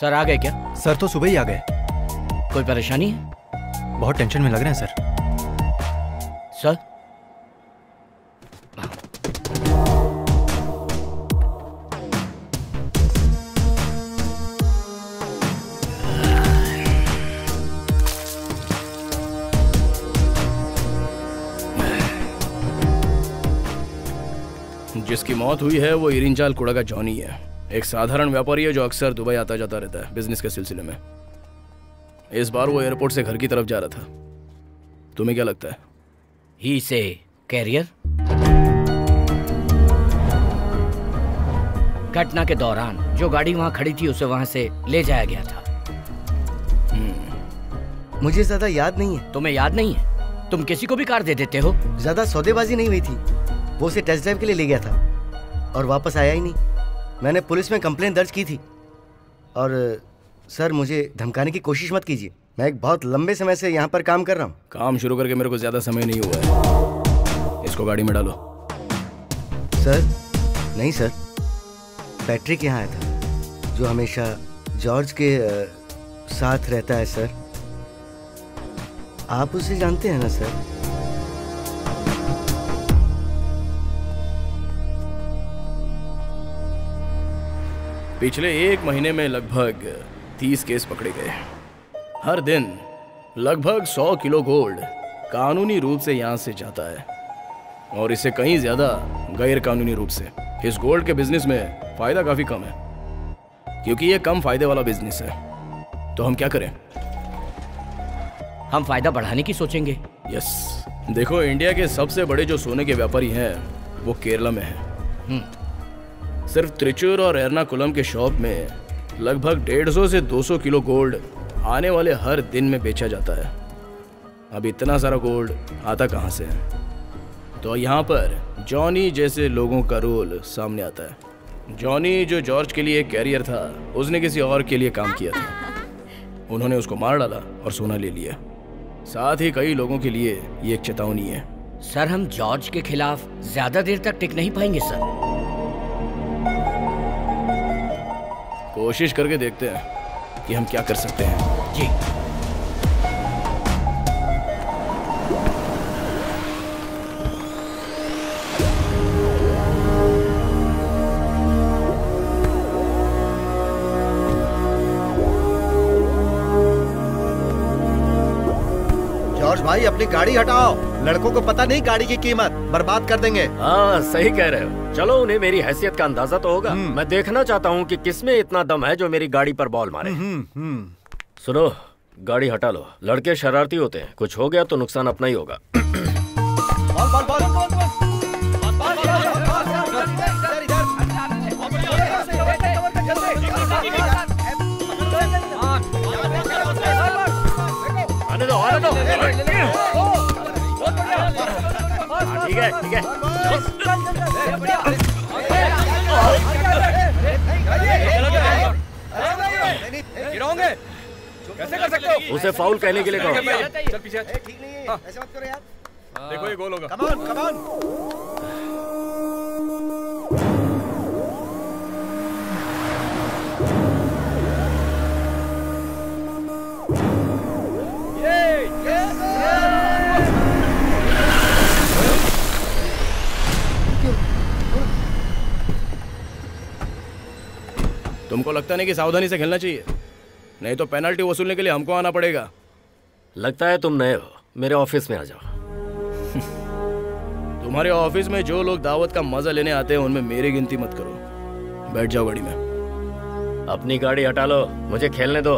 Sir आ गए क्या sir तो सुबह ही आ गए कोई परेशानी है बहुत टेंशन में लग रहे हैं सर सर जिसकी मौत हुई है वो इरिंजाल कुड़ा का जॉनी है एक साधारण व्यापारी है जो अक्सर दुबई आता जाता रहता है बिजनेस के सिलसिले में इस बार वो एयरपोर्ट से घर की तरफ जा रहा था तुम्हें क्या लगता है ही से कैरियर घटना के दौरान जो गाड़ी वहां खड़ी थी उसे वहां से ले जाया गया था हम्म। मुझे ज्यादा याद नहीं है तुम्हें याद नहीं है तुम किसी को भी कार दे देते हो ज्यादा सौदेबाजी नहीं हुई थी वो उसे टेस्ट ड्राइव के लिए ले गया था और वापस आया ही नहीं मैंने पुलिस में कंप्लेंट दर्ज की थी और सर मुझे धमकाने की कोशिश मत कीजिए मैं एक बहुत लंबे समय से यहाँ पर काम कर रहा हूँ काम शुरू करके मेरे को ज्यादा समय नहीं हुआ है इसको गाड़ी में डालो सर नहीं सर पैट्रिक यहाँ आया था जो हमेशा जॉर्ज के साथ रहता है सर आप उसे जानते हैं ना सर पिछले एक महीने में लगभग तीस केस पकड़े गए हर दिन लगभग सौ किलो गोल्ड कानूनी रूप से यहाँ से जाता है और इसे कहीं ज़्यादा गैर कानूनी रूप से इस गोल्ड के बिजनेस में फ़ायदा काफ़ी कम है क्योंकि ये कम फायदे वाला बिजनेस है तो हम क्या करें हम फायदा बढ़ाने की सोचेंगे यस देखो इंडिया के सबसे बड़े जो सोने के व्यापारी हैं वो केरला में है हम्म। सिर्फ त्रिचुर और एर्नाकुलम के शॉप में लगभग 150 से 200 किलो गोल्ड आने वाले हर दिन में बेचा जाता है अब इतना सारा गोल्ड आता कहाँ से है तो यहाँ पर जॉनी जैसे लोगों का रोल सामने आता है जॉनी जो जॉर्ज के लिए एक कैरियर था उसने किसी और के लिए काम किया था उन्होंने उसको मार डाला और सोना ले लिया साथ ही कई लोगों के लिए ये एक चेतावनी है सर हम जॉर्ज के खिलाफ ज्यादा देर तक टिक नहीं पाएंगे सर कोशिश करके देखते हैं कि हम क्या कर सकते हैं जी जॉर्ज भाई अपनी गाड़ी हटाओ लड़कों को पता नहीं गाड़ी की कीमत बर्बाद कर देंगे हाँ सही कह रहे हो चलो उन्हें मेरी हैसियत का अंदाजा तो होगा हम्म। मैं देखना चाहता हूँ कि किसमें इतना दम है जो मेरी गाड़ी पर बॉल मारे हम्म, हम्म, सुनो गाड़ी हटा लो लड़के शरारती होते हैं कुछ हो गया तो नुकसान अपना ही होगा है ठीक है गिराओगे कैसे कर सकते हो उसे फाउल कहने के लिए कहो चल पीछे ठीक नहीं है हाँ। ऐसे मत करो यार देखो ये गोल होगा come on come on Yeah! तुमको लगता नहीं कि सावधानी से खेलना चाहिए नहीं तो पेनल्टी वसूलने के लिए हमको आना पड़ेगा लगता है तुम नए हो मेरे ऑफिस में आ जाओ तुम्हारे ऑफिस में जो लोग दावत का मजा लेने आते हैं उनमें मेरी गिनती मत करो बैठ जाओ गाड़ी में अपनी गाड़ी हटा लो मुझे खेलने दो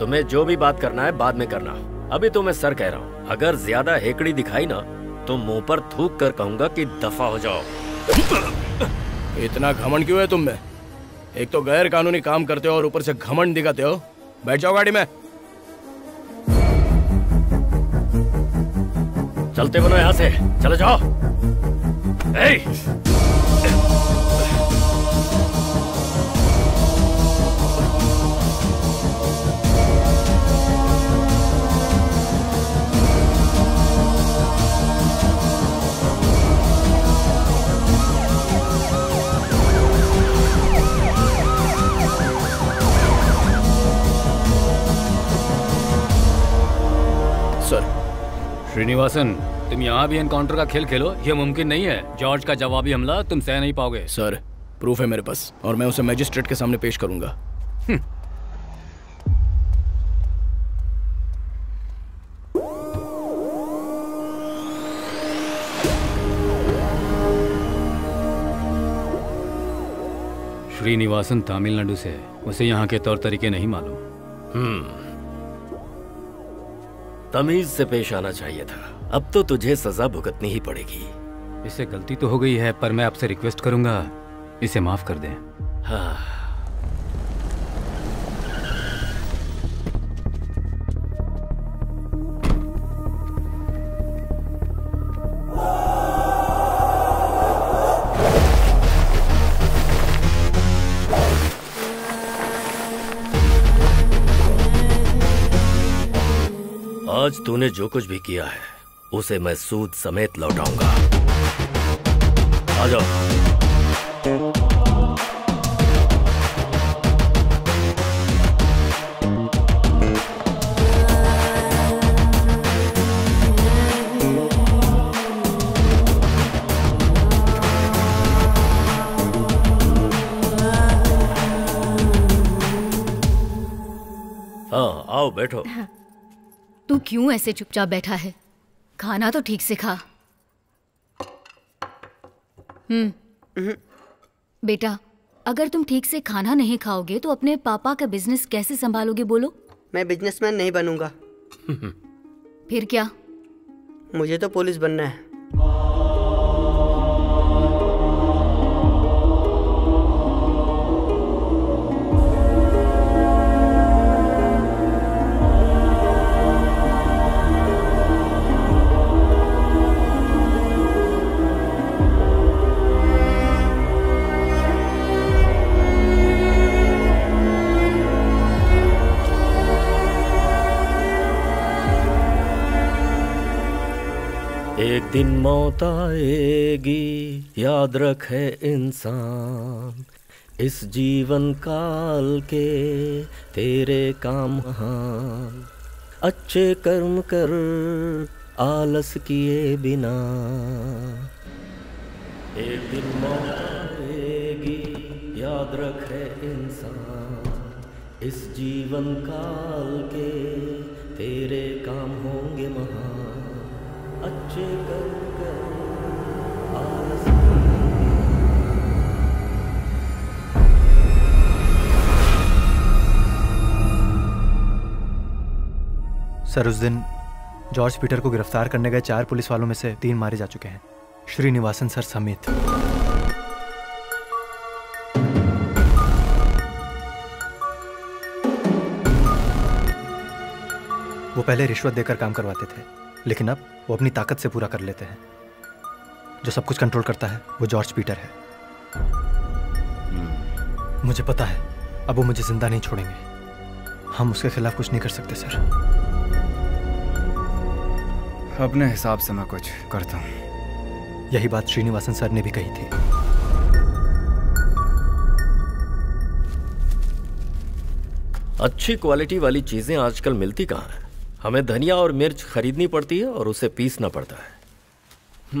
तुम्हें जो भी बात करना है बाद में करना अभी तो मैं सर कह रहा हूँ अगर ज्यादा हेकड़ी दिखाई ना तो मुंह पर थूक कर कहूंगा कि दफा हो जाओ इतना घमंड क्यों है तुम में एक तो गैर कानूनी काम करते हो और ऊपर से घमंड दिखाते हो बैठ जाओ गाड़ी में चलते बनो यहां से चले जाओ श्रीनिवासन तुम यहाँ भी एनकाउंटर का खेल खेलो ये मुमकिन नहीं है जॉर्ज का जवाबी हमला तुम सह नहीं पाओगे सर प्रूफ है मेरे पास और मैं उसे मजिस्ट्रेट के सामने पेश करूंगा हम्म। श्रीनिवासन तमिलनाडु से उसे यहाँ के तौर तरीके नहीं मालूम हम्म तमीज से पेश आना चाहिए था अब तो तुझे सजा भुगतनी ही पड़ेगी इसे गलती तो हो गई है पर मैं आपसे रिक्वेस्ट करूंगा इसे माफ कर दें हाँ आज तूने जो कुछ भी किया है उसे मैं सूद समेत लौटाऊंगा आ जाओ हाँ, आओ बैठो हाँ। तू क्यों ऐसे चुपचाप बैठा है खाना तो ठीक से खा हम्म बेटा अगर तुम ठीक से खाना नहीं खाओगे तो अपने पापा का बिजनेस कैसे संभालोगे बोलो मैं बिजनेसमैन नहीं बनूंगा फिर क्या मुझे तो पुलिस बनना है दिन मौत आएगी याद रखे इंसान इस जीवन काल के तेरे काम हाँ अच्छे कर्म कर आलस किए बिना एक दिन मौत आएगी याद रखे इंसान इस जीवन काल के तेरे काम होंगे महान सर उस दिन जॉर्ज पीटर को गिरफ्तार करने गए चार पुलिस वालों में से तीन मारे जा चुके हैं श्रीनिवासन सर समेत वो पहले रिश्वत देकर काम करवाते थे लेकिन अब वो अपनी ताकत से पूरा कर लेते हैं जो सब कुछ कंट्रोल करता है वो जॉर्ज पीटर है हम्म। मुझे पता है अब वो मुझे जिंदा नहीं छोड़ेंगे हम उसके खिलाफ कुछ नहीं कर सकते सर अपने हिसाब से मैं कुछ करता हूं यही बात श्रीनिवासन सर ने भी कही थी अच्छी क्वालिटी वाली चीजें आजकल मिलती कहां हैं हमें धनिया और मिर्च खरीदनी पड़ती है और उसे पीसना पड़ता है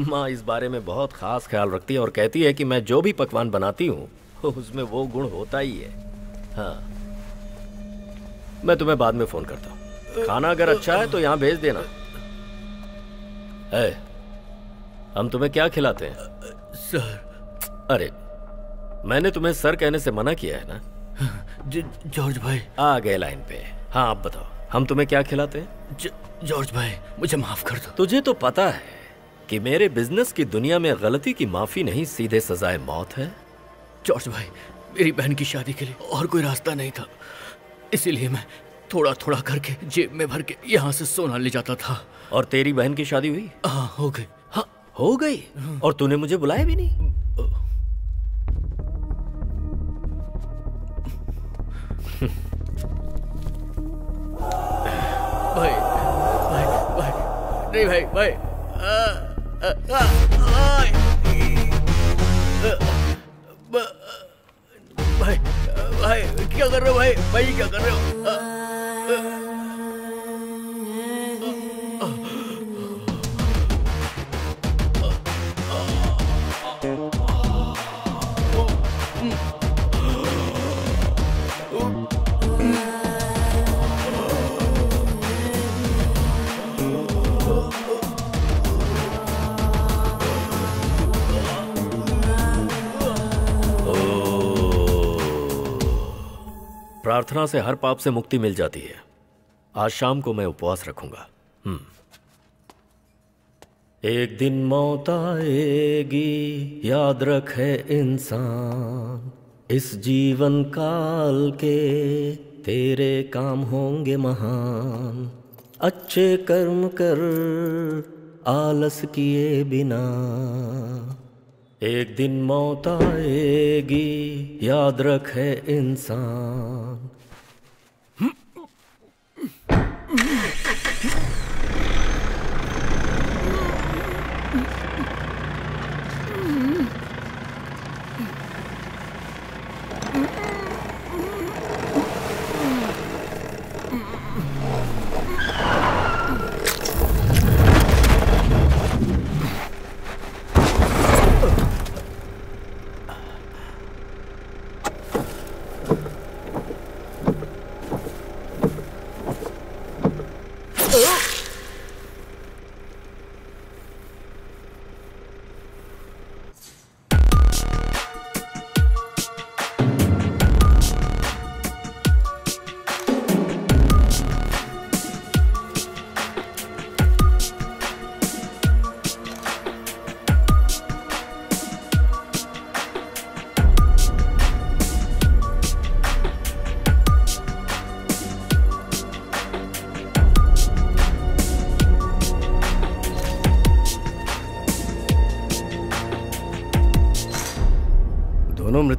माँ इस बारे में बहुत खास ख्याल रखती है और कहती है कि मैं जो भी पकवान बनाती हूँ उसमें वो गुण होता ही है हाँ मैं तुम्हें बाद में फोन करता हूँ खाना अगर अच्छा है तो यहाँ भेज देना है हम तुम्हें क्या खिलाते हैं सर अरे मैंने तुम्हें सर कहने से मना किया है ना जॉर्ज भाई आ गए लाइन पे हाँ आप बताओ हम तुम्हें क्या खिलाते हैं जॉर्ज भाई मुझे माफ कर दो तुझे तो पता है कि मेरे बिजनेस की दुनिया में गलती की माफी नहीं सीधे सजाए मौत है जॉर्ज भाई मेरी बहन की शादी के लिए और कोई रास्ता नहीं था इसीलिए मैं थोड़ा थोड़ा करके जेब में भर के यहाँ से सोना ले जाता था और तेरी बहन की शादी हुई हाँ हो गई हाँ हो गई हाँ। और तूने मुझे बुलाया भी नहीं Hmm. भाई भाई भाई नहीं भाई भाई भाई भाई क्या कर रहे हो भाई भाई क्या कर रहे हो प्रार्थना से हर पाप से मुक्ति मिल जाती है आज शाम को मैं उपवास रखूंगा हम्म। एक दिन मौत आएगी याद रखे इंसान इस जीवन काल के तेरे काम होंगे महान अच्छे कर्म कर आलस किए बिना एक दिन मौत आएगी याद रखे इंसान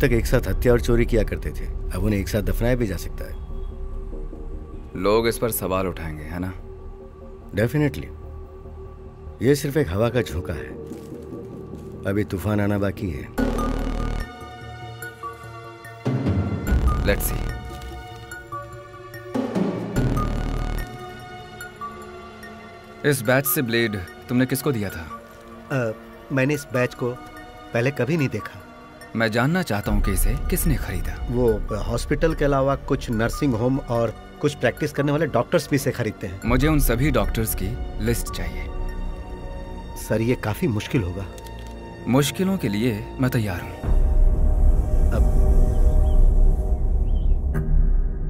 तक एक साथ हत्या और चोरी किया करते थे अब उन्हें एक साथ दफनाया भी जा सकता है लोग इस पर सवाल उठाएंगे है ना डेफिनेटली यह सिर्फ एक हवा का झोंका है अभी तूफान आना बाकी है लेट्स सी इस बैच से ब्लेड तुमने किसको दिया था uh, मैंने इस बैच को पहले कभी नहीं देखा मैं जानना चाहता हूँ कि इसे किसने खरीदा वो हॉस्पिटल के अलावा कुछ नर्सिंग होम और कुछ प्रैक्टिस करने वाले डॉक्टर्स भी इसे खरीदते हैं मुझे उन सभी डॉक्टर्स की लिस्ट चाहिए सर ये काफी मुश्किल होगा मुश्किलों के लिए मैं तैयार हूँ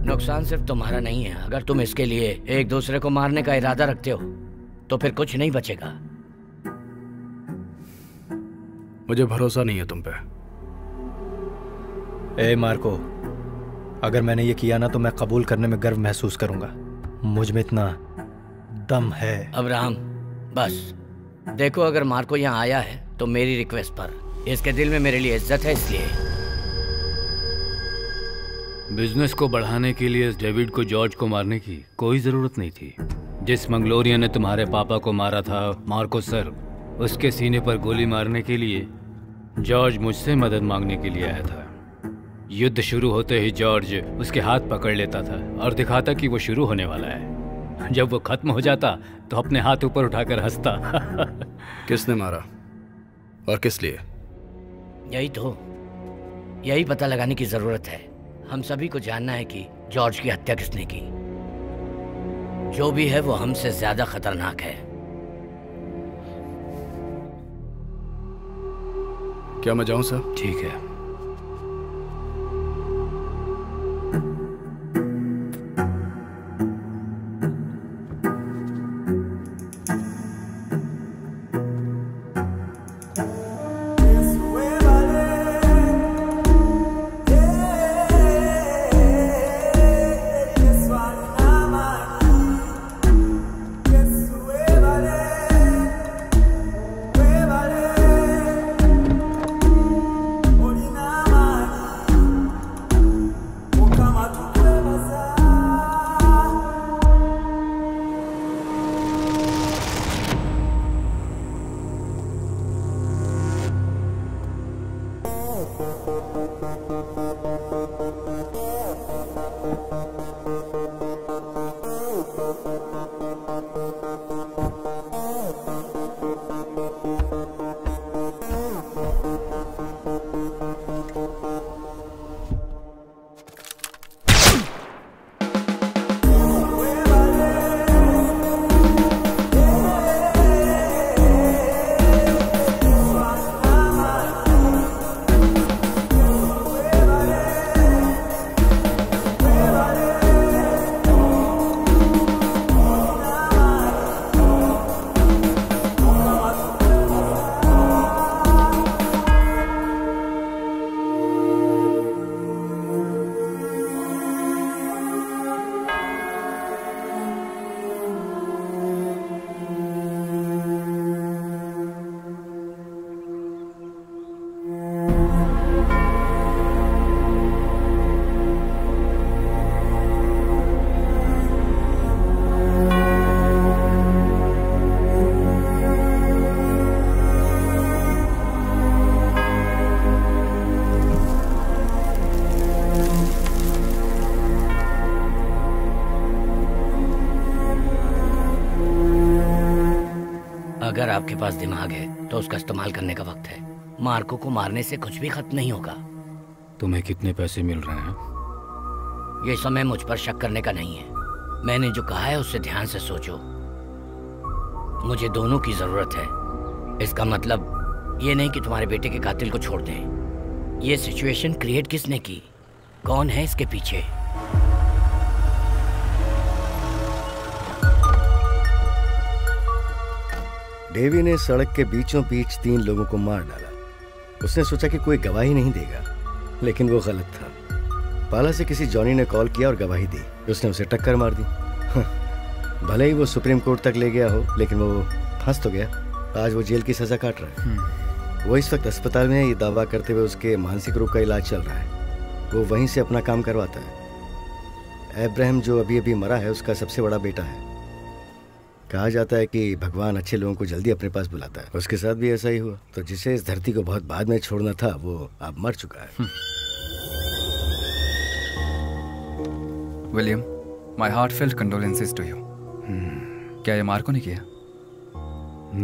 नुकसान सिर्फ तुम्हारा नहीं है अगर तुम इसके लिए एक दूसरे को मारने का इरादा रखते हो तो फिर कुछ नहीं बचेगा मुझे भरोसा नहीं है तुम पे ए मार्को अगर मैंने ये किया ना तो मैं कबूल करने में गर्व महसूस करूंगा मुझ में इतना दम है अब राम बस देखो अगर मार्को यहाँ आया है तो मेरी रिक्वेस्ट पर इसके दिल में मेरे लिए इज्जत है इसलिए बिजनेस को बढ़ाने के लिए इस डेविड को जॉर्ज को मारने की कोई जरूरत नहीं थी जिस मंगलोरिया ने तुम्हारे पापा को मारा था मार्को सर उसके सीने पर गोली मारने के लिए जॉर्ज मुझसे मदद मांगने के लिए आया था युद्ध शुरू होते ही जॉर्ज उसके हाथ पकड़ लेता था और दिखाता कि वो शुरू होने वाला है जब वो खत्म हो जाता तो अपने हाथ ऊपर उठाकर हंसता किसने मारा और किस लिए यही तो यही पता लगाने की जरूरत है हम सभी को जानना है कि जॉर्ज की हत्या किसने की जो भी है वो हमसे ज्यादा खतरनाक है क्या मैं जाऊं सर ठीक है Thank you. आपके पास दिमाग है तो उसका इस्तेमाल करने का वक्त है मार्को को मारने से कुछ भी खत्म नहीं होगा तुम्हें कितने पैसे मिल रहे हैं ये समय मुझ पर शक करने का नहीं है मैंने जो कहा है उससे ध्यान से सोचो मुझे दोनों की जरूरत है इसका मतलब ये नहीं कि तुम्हारे बेटे के कातिल को छोड़ दें ये सिचुएशन क्रिएट किसने की कौन है इसके पीछे डेवी ने सड़क के बीचों बीच तीन लोगों को मार डाला उसने सोचा कि कोई गवाही नहीं देगा लेकिन वो गलत था पाला से किसी जॉनी ने कॉल किया और गवाही दी उसने उसे टक्कर मार दी हाँ, भले ही वो सुप्रीम कोर्ट तक ले गया हो लेकिन वो फंस तो गया आज वो जेल की सजा काट रहा है हम्म। वो इस वक्त अस्पताल में है ये दावा करते हुए उसके मानसिक रोग का इलाज चल रहा है वो वहीं से अपना काम करवाता है एब्राहम जो अभी अभी मरा है उसका सबसे बड़ा बेटा है कहा जाता है कि भगवान अच्छे लोगों को जल्दी अपने पास बुलाता है उसके साथ भी ऐसा ही हुआ तो जिसे इस धरती को बहुत बाद में छोड़ना था वो अब मर चुका है हम्म। William my heart felt condolences to you क्या ये मार्को ने किया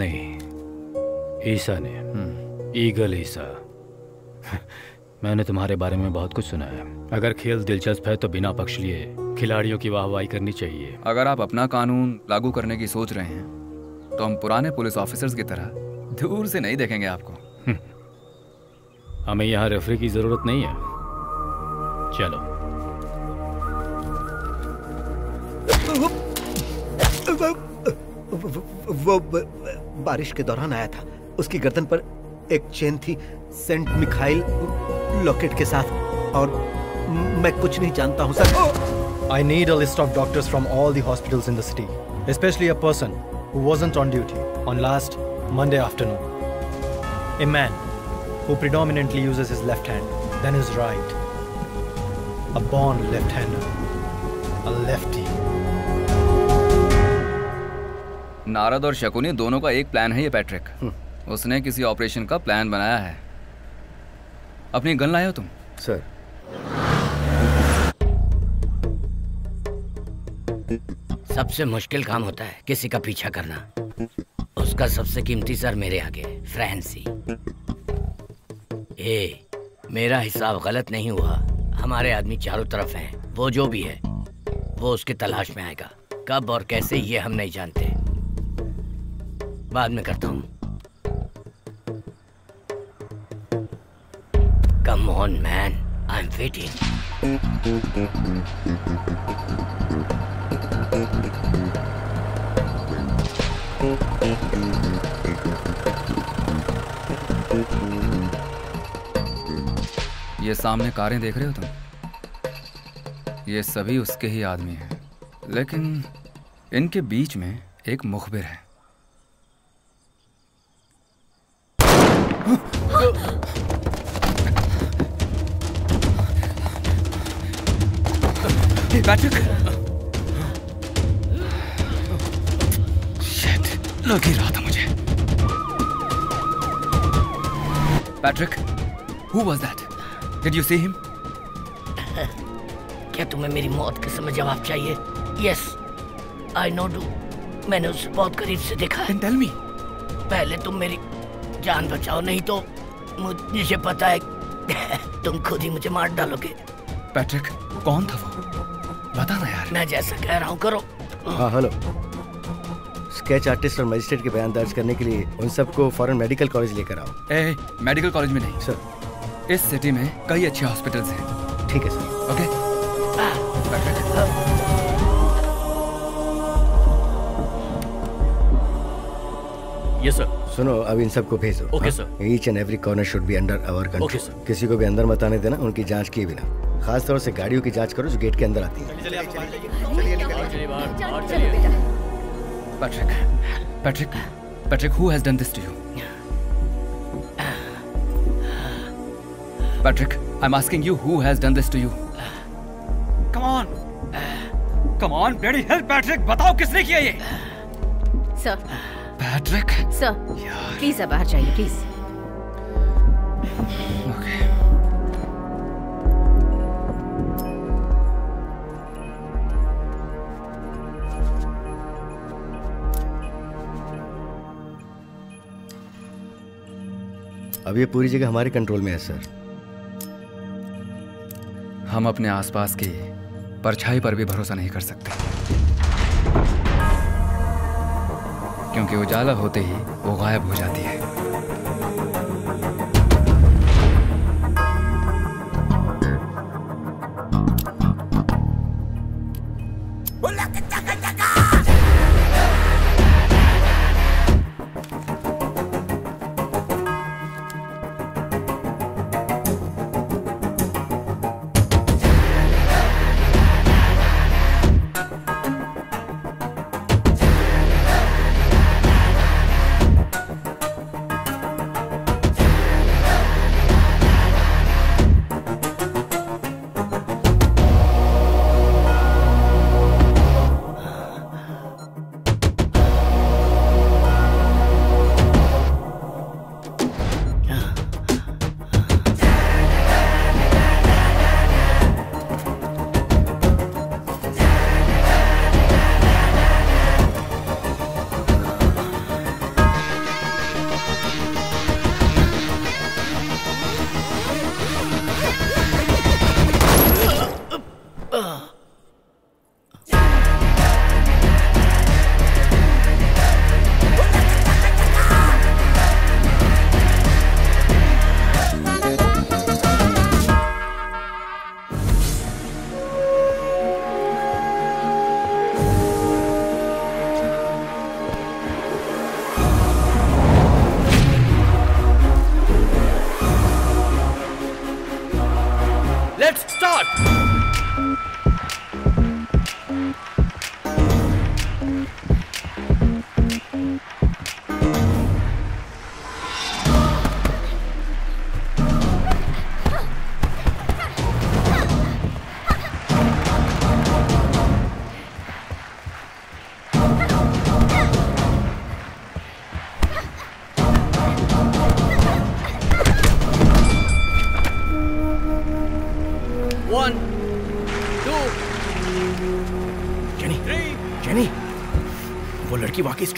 नहीं ईसा ने हम्म। ईगल ईसा मैंने तुम्हारे बारे में बहुत कुछ सुना है अगर खेल दिलचस्प है तो बिना पक्ष लिए खिलाड़ियों की वाहवाही करनी चाहिए अगर आप अपना कानून लागू करने की सोच रहे हैं तो हम पुराने पुलिस ऑफिसर्स की तरह दूर से नहीं देखेंगे आपको हम्म। हमें यहाँ रेफरी की जरूरत नहीं है चलो वो बारिश के दौरान आया था उसकी गर्दन पर एक चेन थी सेंट मिखाइल लॉकेट के साथ और मैं कुछ नहीं जानता हूं sir I need a list of doctors from all the hospitals in the city specially a person who wasn't on duty on last Monday afternoon a man who predominantly uses his left hand then is right a born left hand a lefty Narad और शकुनी दोनों का एक plan है ये Patrick हम्म। उसने किसी operation का plan बनाया है अपनी गन लाए हो तुम सर सबसे मुश्किल काम होता है किसी का पीछा करना उसका सबसे कीमती सर मेरे आगे फ्रेंसी ए मेरा हिसाब गलत नहीं हुआ हमारे आदमी चारों तरफ हैं वो जो भी है वो उसके तलाश में आएगा कब और कैसे ये हम नहीं जानते बाद में करता हूँ Come on, man. I'm waiting. ये सामने कारें देख रहे हो तुम ये सभी उसके ही आदमी हैं लेकिन इनके बीच में एक मुखबिर है बैठक लग ही रहा था मुझे Patrick who was that did you see him क्या तुम्हें मेरी मौत के समय जवाब चाहिए यस आई नो डू मैंने उसे बहुत करीब से देखा है टेल मी पहले तुम मेरी जान बचाओ नहीं तो मुझे पता है तुम खुद ही मुझे मार डालोगे पैट्रिक कौन था वो बता ना यार मैं जैसा कह रहा हूँ करो हाँ हेलो स्केच आर्टिस्ट और मजिस्ट्रेट के बयान दर्ज करने के लिए उन सबको फॉरन मेडिकल कॉलेज लेकर आओ ए मेडिकल कॉलेज में नहीं सर इस सिटी में कई अच्छे हॉस्पिटल्स हैं ठीक है सर ओके ये सर सुनो अब इन सबको भेजो okay sir each and every corner should be under our control किसी को भी अंदर मत आने देना उनकी जांच किए बिना खासतौर से गाड़ियों की जांच करो जो गेट के अंदर आती है Patrick Patrick Patrick who has done this to you Patrick, I'm asking you who has done this to you. Come on. Come on, bloody hell, Patrick. बताओ किसने किया ये? Sir. Patrick. Sir. यार. Please अब बाहर जाइए, please. अब ये पूरी जगह हमारे कंट्रोल में है सर हम अपने आसपास की परछाई पर भी भरोसा नहीं कर सकते क्योंकि उजाला होते ही वो गायब हो जाती है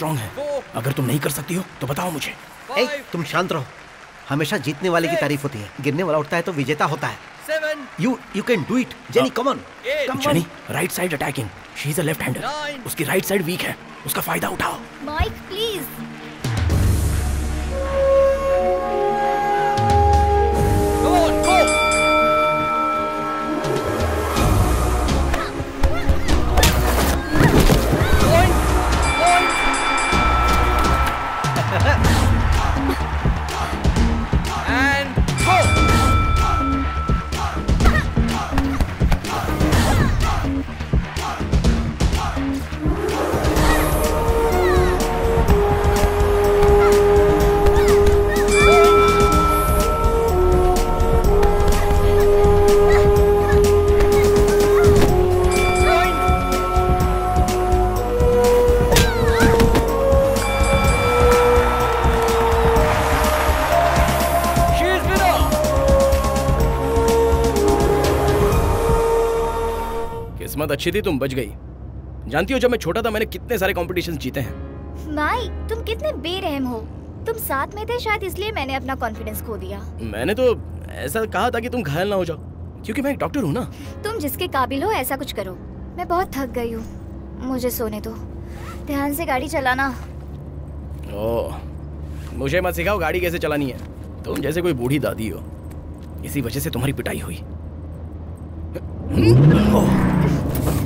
स्ट्रांग है अगर तुम नहीं कर सकती हो तो बताओ मुझे ए, तुम शांत रहो हमेशा जीतने वाले की तारीफ होती है गिरने वाला उठता है तो विजेता होता है you you can do it Jenny come on Jenny right side attacking she is a left hander उसकी राइट साइड वीक है उसका फायदा उठाओ माइक प्लीज अच्छी थी तुम बच गई जानती हो जब मैं छोटा था मैंने कितने सारे कॉम्पिटिशन जीते हैं माई तुम कितने बेरहम हो तुम साथ में थे शायद इसलिए मैंने अपना कॉन्फिडेंस खो दिया मैंने तो ऐसा कहा था कि तुम घायल ना हो जाओ क्योंकि मैं एक डॉक्टर हूँ ना तुम जिसके काबिल हो ऐसा कुछ करो मैं बहुत थक गई हूँ मुझे सोने दो ध्यान से गाड़ी चलाना ओ, मुझे मत सिखाओ गाड़ी कैसे चलानी है तुम जैसे कोई बूढ़ी दादी हो इसी वजह से तुम्हारी पिटाई हुई हम्म? ओ,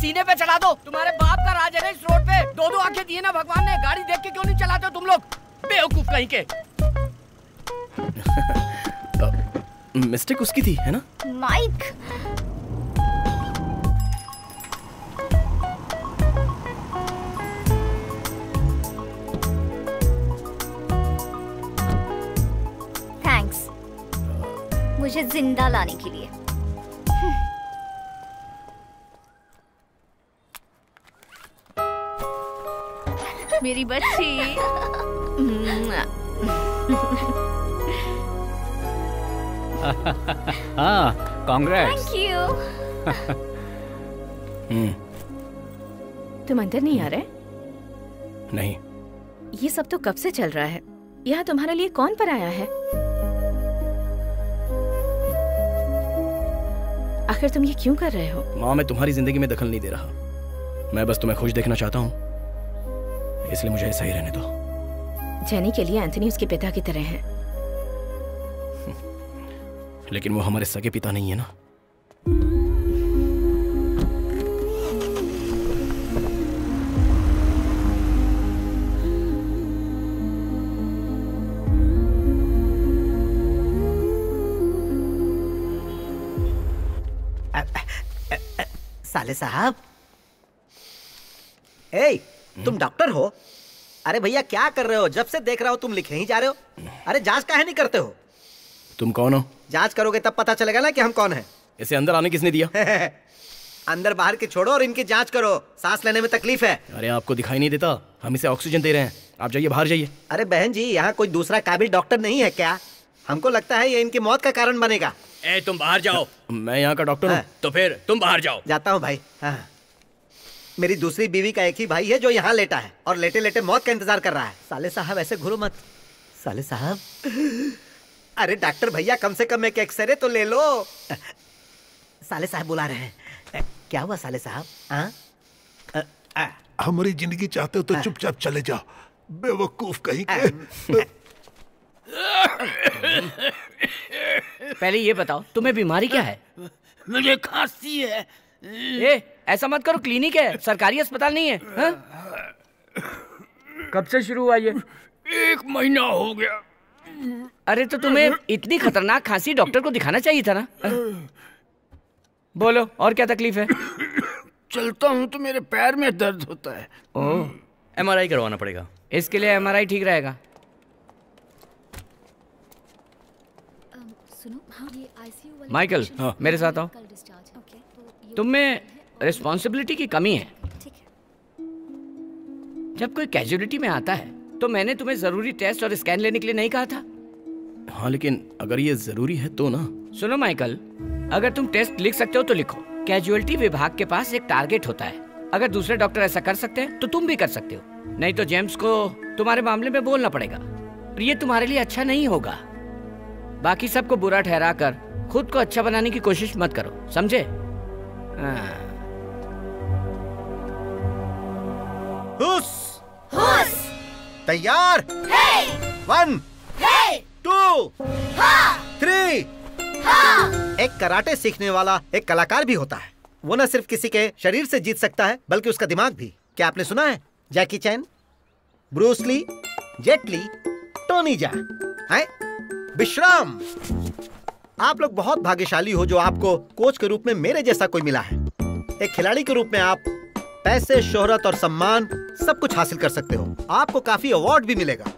सीने पे चढ़ा दो तुम्हारे बाप का राज है ना इस रोड पे दो दो आंखें दिए ना भगवान ने गाड़ी देख के क्यों नहीं चलाते हो तुम लोग बेवकूफ कहीं के मिस्टेक उसकी थी है ना माइक मुझे जिंदा लाने के लिए मेरी बच्ची कांग्रेस थैंक यू तुम अंदर नहीं आ रहे नहीं ये सब तो कब से चल रहा है यहाँ तुम्हारे लिए कौन पर आया है आखिर तुम ये क्यों कर रहे हो माँ मैं तुम्हारी जिंदगी में दखल नहीं दे रहा मैं बस तुम्हें खुश देखना चाहता हूँ इसलिए मुझे ऐसा ही रहने दो जैनी के लिए एंथनी उसके पिता की तरह हैं। लेकिन वो हमारे सगे पिता नहीं है ना साले साहब ए हम्म। तुम डॉक्टर हो अरे भैया क्या कर रहे हो जब से देख रहा हो तुम लिखे ही जा रहे हो अरे जांच है नहीं करते हो तुम कौन हो जांच करोगे तब पता चलेगा ना कि हम कौन है इसे अंदर आने किसने दिया अंदर बाहर के छोड़ो और इनकी जांच करो सांस लेने में तकलीफ है अरे आपको दिखाई नहीं देता हम इसे ऑक्सीजन दे रहे हैं आप जाइए बाहर जाइए अरे बहन जी यहाँ कोई दूसरा काबिल डॉक्टर नहीं है क्या हमको लगता है ये इनकी मौत का कारण बनेगा ए तुम बाहर जाओ मैं यहाँ का डॉक्टर हूँ हाँ। तो फिर तुम बाहर जाओ जाता हूँ भाई हाँ मेरी दूसरी बीवी का एक ही भाई है जो यहाँ लेटा है और लेटे लेटे मौत का इंतजार कर रहा है साले साहब ऐसे घुरो मत साले साहब अरे डॉक्टर भैया कम से कम एक एक्सरे तो ले लो साले साहब बुला रहे हैं क्या हुआ साले साहब हमारी जिंदगी चाहते हो तो चुपचाप चले जाओ बेवकूफ कहीं के पहले ये बताओ तुम्हें बीमारी क्या है मुझे खांसी है ए, ऐसा मत करो क्लिनिक है सरकारी अस्पताल नहीं है हाँ? कब से शुरू हुआ ये एक महीना हो गया अरे तो तुम्हें इतनी खतरनाक खांसी डॉक्टर को दिखाना चाहिए था ना हाँ? बोलो और क्या तकलीफ है चलता हूँ तो मेरे पैर में दर्द होता है ओह एमआरआई करवाना पड़ेगा इसके लिए एमआरआई ठीक रहेगा हाँ, माइकल हाँ। मेरे साथ आओ तुम में तो रिस्पॉन्सिबिलिटी की कमी है ठीक है जब कोई कैजुअलिटी में आता है तो मैंने तुम्हें जरूरी टेस्ट और स्कैन लेने के लिए नहीं कहा था हाँ लेकिन अगर ये जरूरी है तो ना सुनो माइकल अगर तुम टेस्ट लिख सकते हो तो लिखो कैजुअलिटी विभाग के पास एक टारगेट होता है अगर दूसरे डॉक्टर ऐसा कर सकते हैं तो तुम भी कर सकते हो नहीं तो जेम्स को तुम्हारे मामले में बोलना पड़ेगा और ये तुम्हारे लिए अच्छा नहीं होगा बाकी सबको बुरा ठहरा कर खुद को अच्छा बनाने की कोशिश मत करो समझे हाँ। हुस हुस तैयार है वन है टू हाँ थ्री हाँ एक कराटे सीखने वाला एक कलाकार भी होता है वो न सिर्फ किसी के शरीर से जीत सकता है बल्कि उसका दिमाग भी क्या आपने सुना है Jackie Chan Bruce Lee Jet Li Tony Jaa है विश्राम आप लोग बहुत भाग्यशाली हो जो आपको कोच के रूप में मेरे जैसा कोई मिला है एक खिलाड़ी के रूप में आप पैसे शोहरत और सम्मान सब कुछ हासिल कर सकते हो आपको काफी अवार्ड भी मिलेगा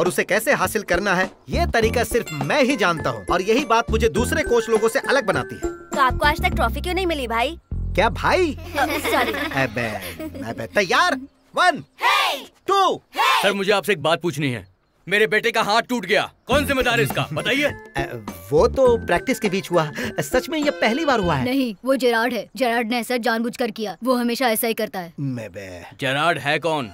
और उसे कैसे हासिल करना है ये तरीका सिर्फ मैं ही जानता हूँ और यही बात मुझे दूसरे कोच लोगों से अलग बनाती है तो आपको आज तक ट्रॉफी क्यों नहीं मिली भाई क्या भाई तैयार वन टू सर मुझे आपसे एक बात पूछनी है मेरे बेटे का हाथ टूट गया कौन जिम्मेदार है इसका बताइए वो तो प्रैक्टिस के बीच हुआ सच में ये पहली बार हुआ है नहीं वो जेराड है जेराड ने ऐसा जानबूझकर किया वो हमेशा ऐसा ही करता है मैं जेराड है कौन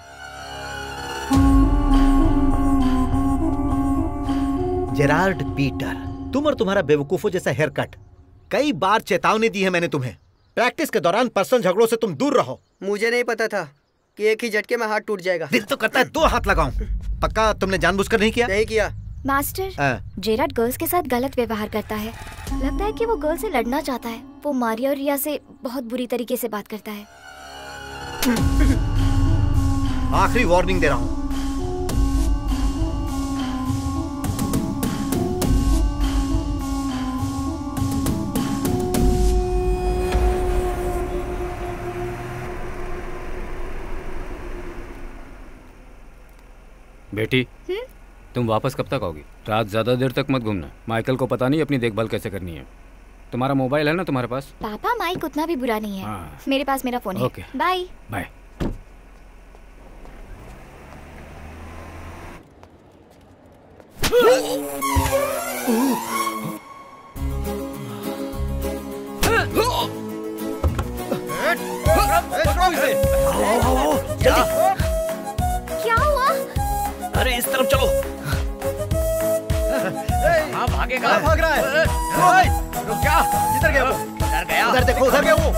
जेराड पीटर तुम और तुम्हारा बेवकूफों जैसा हेयर कट कई बार चेतावनी दी है मैंने तुम्हें प्रैक्टिस के दौरान पर्सनल झगड़ों से तुम दूर रहो मुझे नहीं पता था कि एक ही झटके में हाथ टूट जाएगा दिल तो करता है दो हाथ लगाऊं पक्का तुमने जानबूझकर नहीं किया नहीं किया मास्टर हाँ। जेराड गर्ल्स के साथ गलत व्यवहार करता है लगता है कि वो गर्ल से लड़ना चाहता है वो मारिया और रिया से बहुत बुरी तरीके से बात करता है आखिरी वार्निंग दे रहा हूँ बेटी हुँ? हम्म? तुम वापस कब तक आओगी रात ज्यादा देर तक मत घूमना माइकल को पता नहीं अपनी देखभाल कैसे करनी है तुम्हारा मोबाइल है ना तुम्हारे पास पापा माइक उतना भी बुरा नहीं है हाँ। मेरे पास मेरा फोन है बाय बाय देखो उधर गया वो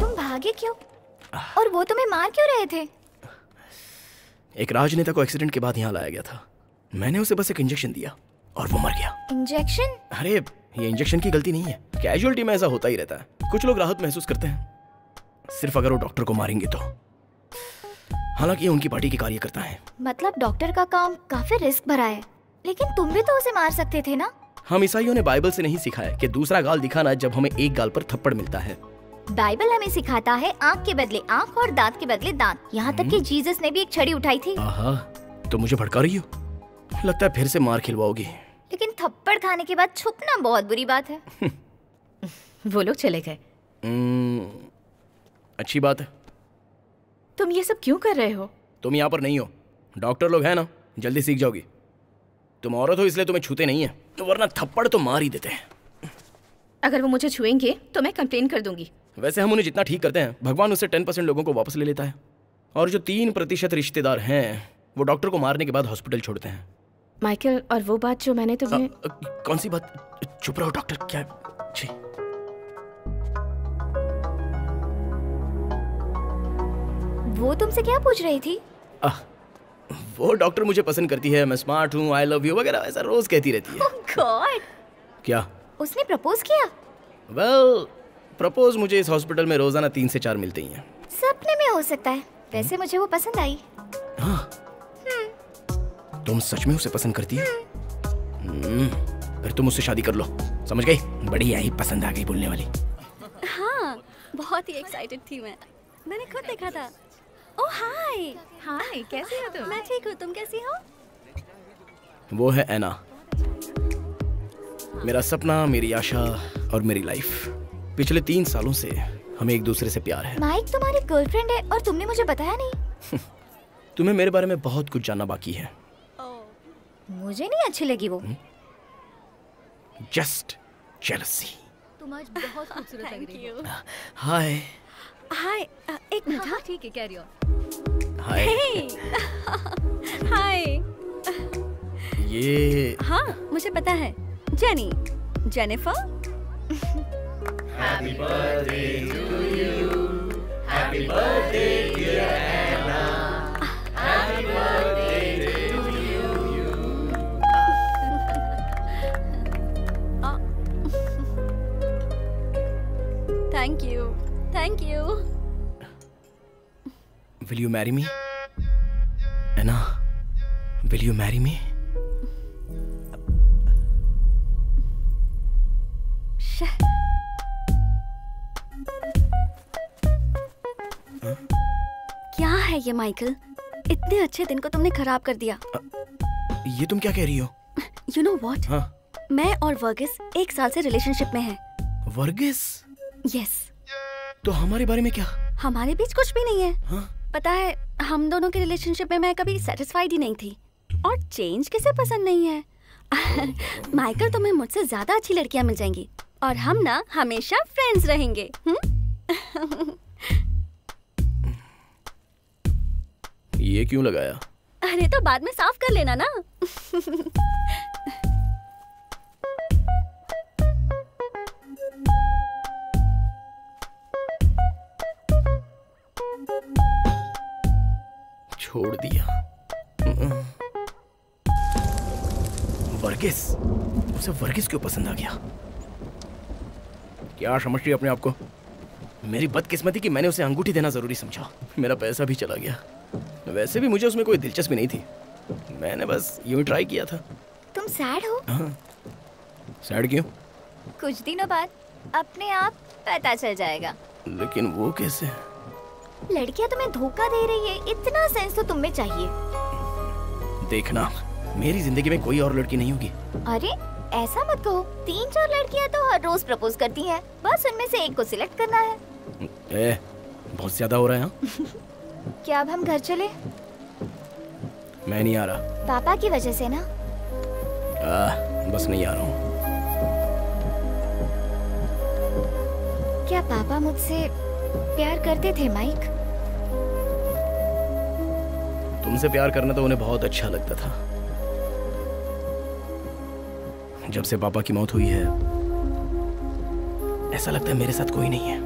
तुम भागे क्यों और वो तुम्हें मार क्यों रहे थे एक राजनेता को एक्सीडेंट के बाद यहाँ लाया गया था मैंने उसे बस एक इंजेक्शन दिया और वो मर गया इंजेक्शन अरे ये इंजेक्शन की गलती नहीं है कैजुअलिटी में ऐसा होता ही रहता है कुछ लोग राहत महसूस करते हैं सिर्फ अगर वो डॉक्टर को मारेंगे तो हालांकि उनकी पार्टी के कार्यकर्ता है मतलब डॉक्टर का काम काफी रिस्क भरा है लेकिन तुम भी तो उसे मार सकते थे ना हम ईसाइयों ने बाइबल से नहीं सिखाया कि दूसरा गाल दिखाना जब हमें एक गाल पर थप्पड़ मिलता है बाइबल हमें सिखाता है आँख के बदले आँख और दांत के बदले दांत यहाँ तक कि जीसस हम्म। ने भी एक छड़ी उठाई थी तो मुझे भड़का रही हो लगता है फिर से मार खिलवाओगी लेकिन थप्पड़ खाने के बाद छुपना बहुत बुरी बात है वो लोग चले गए अच्छी बात है तुम ये सब क्यों कर रहे हो तुम यहाँ पर नहीं हो डॉक्टर लोग हैं ना जल्दी सीख जाओगी तुम औरत हो इसलिए तुम्हें छूते नहीं है तो वरना थप्पड़ तो मार ही देते हैं अगर वो मुझे छुएंगे तो मैं कंप्लेन कर दूंगी वैसे हम उन्हें जितना ठीक करते हैं भगवान उसे टेन परसेंट लोगों को वापस ले लेता है और जो तीन प्रतिशत रिश्तेदार हैं वो डॉक्टर को मारने के बाद हॉस्पिटल छोड़ते हैं माइकल और वो बात जो मैंने तुम्हें आ, कौन सी बात चुप रहो डॉक्टर क्या जी वो तुमसे क्या पूछ रही थी आ, वो डॉक्टर मुझे पसंद करती है मैं स्मार्ट हूँ आई लव यू वगैरह ऐसा रोज कहती रहती है गॉड oh क्या उसने प्रपोज किया वेल well, प्रपोज मुझे इस हॉस्पिटल में रोजाना तीन से चार मिलते ही हैं सपने में हो सकता है वैसे मुझे वो पसंद आई हाँ तुम सच में उसे पसंद करती है हम्म, फिर तुम उससे शादी कर लो समझ गई बढ़िया ही पसंद आ गई बोलने वाली हाँ बहुत ही एक्साइटेड थी मैं मैंने खुद देखा था ओ हाय हाय कैसे हो तुम मैं ठीक हूँ तुम कैसी हो वो है एना मेरा सपना मेरी आशा और मेरी लाइफ पिछले तीन सालों से हमें एक दूसरे से प्यार है माइक तुम्हारी गर्लफ्रेंड है और तुमने मुझे बताया नहीं तुम्हें मेरे बारे में बहुत कुछ जानना बाकी है मुझे नहीं अच्छी लगी वो जस्ट हम्म? जेलसी तुम आज बहुत खूबसूरत लग रही हो हाय हाय uh, एक मिनट हाँ, हाँ। ठीक है कैरी ऑन हाय हाय ये हाँ मुझे पता है Jenny Jennifer happy birthday to you happy birthday dear Anna happy birthday Thank you. Thank you. Will you marry me? Anna, will you marry me? Shit. क्या है ये माइकल इतने अच्छे दिन को तुमने खराब कर दिया ये तुम क्या कह रही हो यू नो वॉट मैं और वर्गिस एक साल से रिलेशनशिप में हैं। वर्गिस यस तो हमारे बारे में क्या हमारे बीच कुछ भी नहीं है हा? पता है हम दोनों के रिलेशनशिप में मैं कभी सेटिस्फाइड ही नहीं थी और चेंज किसे पसंद नहीं है माइकल तुम्हें मुझसे ज्यादा अच्छी लड़कियाँ मिल जाएंगी और हम ना हमेशा फ्रेंड्स रहेंगे हम्म? ये क्यों लगाया अरे तो बाद में साफ कर लेना ना छोड़ दिया वर्गिस उसे वर्गिस क्यों पसंद आ गया क्या समझ रही अपने आप को मेरी बदकिस्मती कि मैंने उसे अंगूठी देना ज़रूरी समझा मेरा पैसा भी चला गया वैसे भी मुझे उसमें कोई दिलचस्पी नहीं थी मैंने बस यूं ही ट्राई किया था तुम सैड हो सैड हाँ। क्यों कुछ दिनों बाद अपने आप पता चल जाएगा लेकिन वो कैसे लड़कियां तुम्हें धोखा दे रही है इतना सेंस तो तुम्हें चाहिए देखना मेरी जिंदगी में कोई और लड़की नहीं होगी अरे ऐसा मत कहो तीन चार लड़कियां तो हर रोज प्रपोज करती हैं बस उनमें से एक को सिलेक्ट करना है ए, बहुत ज्यादा हो रहा है हाँ? क्या अब हम घर चले मैं नहीं आ रहा पापा की वजह से ना आ, बस नहीं आ रहा हूँ क्या पापा मुझसे प्यार करते थे माइक तुमसे प्यार करना तो उन्हें बहुत अच्छा लगता था जब से पापा की मौत हुई है ऐसा लगता है मेरे साथ कोई नहीं है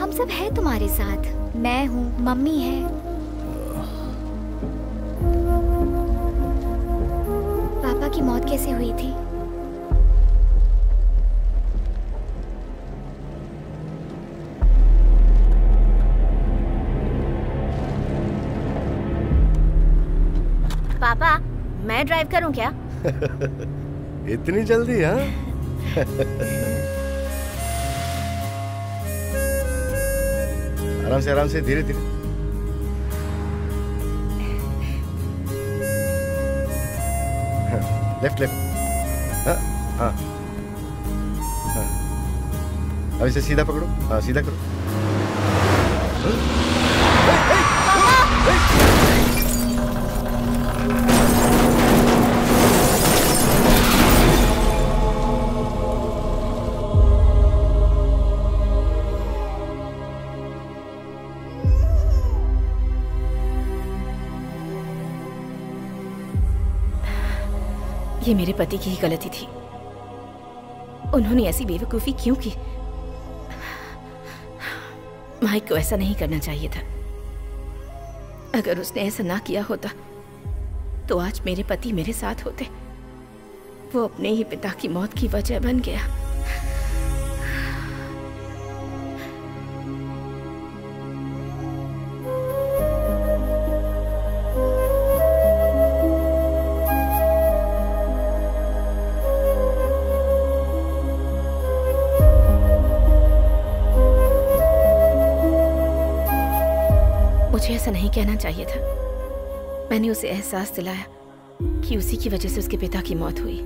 हम सब है तुम्हारे साथ मैं हूँ मम्मी है पापा की मौत कैसे हुई थी मैं ड्राइव करूं क्या इतनी जल्दी हाँ आराम से आराम से धीरे धीरे लेफ्ट हाँ, लेफ्ट हाँ, हाँ हाँ अब इसे सीधा पकड़ो हाँ सीधा करो हाँ। ये मेरे पति की ही गलती थी उन्होंने ऐसी बेवकूफ़ी क्यों की माइक को ऐसा नहीं करना चाहिए था अगर उसने ऐसा ना किया होता तो आज मेरे पति मेरे साथ होते वो अपने ही पिता की मौत की वजह बन गया मुझे ऐसा नहीं कहना चाहिए था मैंने उसे एहसास दिलाया कि उसी की वजह से उसके पिता की मौत हुई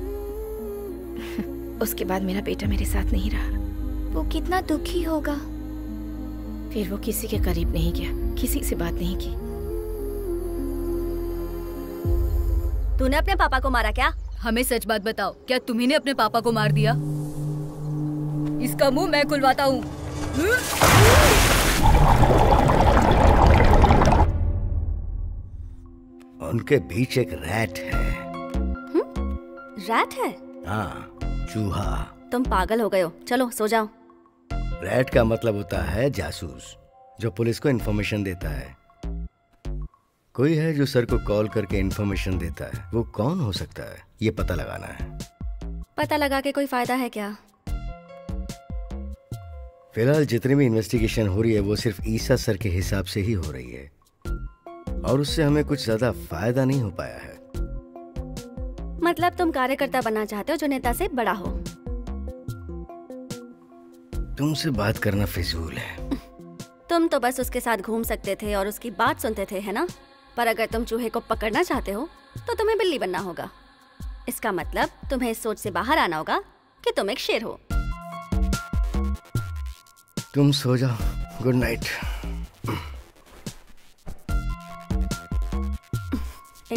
उसके बाद मेरा बेटा मेरे साथ नहीं रहा वो कितना दुखी होगा फिर वो किसी के करीब नहीं गया किसी से बात नहीं की तूने अपने पापा को मारा क्या हमें सच बात बताओ क्या तुम्ही अपने पापा को मार दिया इसका मुंह मैं खुलवाता हूँ उनके बीच एक रैट है हुँ? रैट है हाँ चूहा तुम पागल हो गए हो चलो सो जाओ रैट का मतलब होता है जासूस जो पुलिस को इन्फॉर्मेशन देता है कोई है जो सर को कॉल करके इन्फॉर्मेशन देता है वो कौन हो सकता है ये पता लगाना है पता लगा के कोई फायदा है क्या फिलहाल जितनी भी इन्वेस्टिगेशन हो रही है वो सिर्फ ईसा सर के हिसाब से ही हो रही है और उससे हमें कुछ ज्यादा फायदा नहीं हो पाया है मतलब तुम कार्यकर्ता बनना चाहते हो जो नेता से बड़ा हो तुमसे बात करना फिजूल है तुम तो बस उसके साथ घूम सकते थे और उसकी बात सुनते थे है ना पर अगर तुम चूहे को पकड़ना चाहते हो तो तुम्हें बिल्ली बनना होगा इसका मतलब तुम्हें इस सोच से बाहर आना होगा कि तुम एक शेर हो तुम सो जाओ गुड नाइट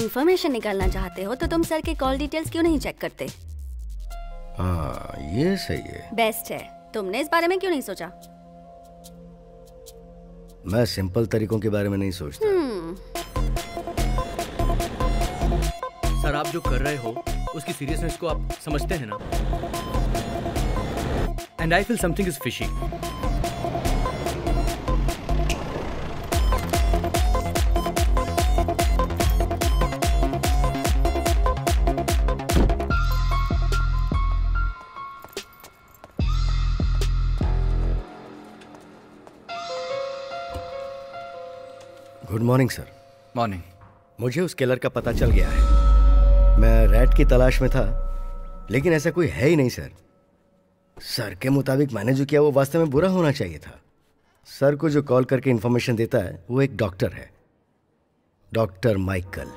इन्फॉर्मेशन निकालना चाहते हो तो तुम सर के कॉल डिटेल्स क्यों नहीं चेक करते आ, हाँ, ये सही है बेस्ट है तुमने इस बारे में क्यों नहीं सोचा मैं सिंपल तरीकों के बारे में नहीं सोचता हम्म। सर आप जो कर रहे हो उसकी सीरियसनेस को आप समझते हैं ना and I feel something is fishing morning sir morning मुझे उस किलर का पता चल गया है मैं रैट की तलाश में था लेकिन ऐसा कोई है ही नहीं सर सर के मुताबिक मैंने जो किया वो वास्तव में बुरा होना चाहिए था सर को जो कॉल करके इंफॉर्मेशन देता है वो एक डॉक्टर है doctor Michael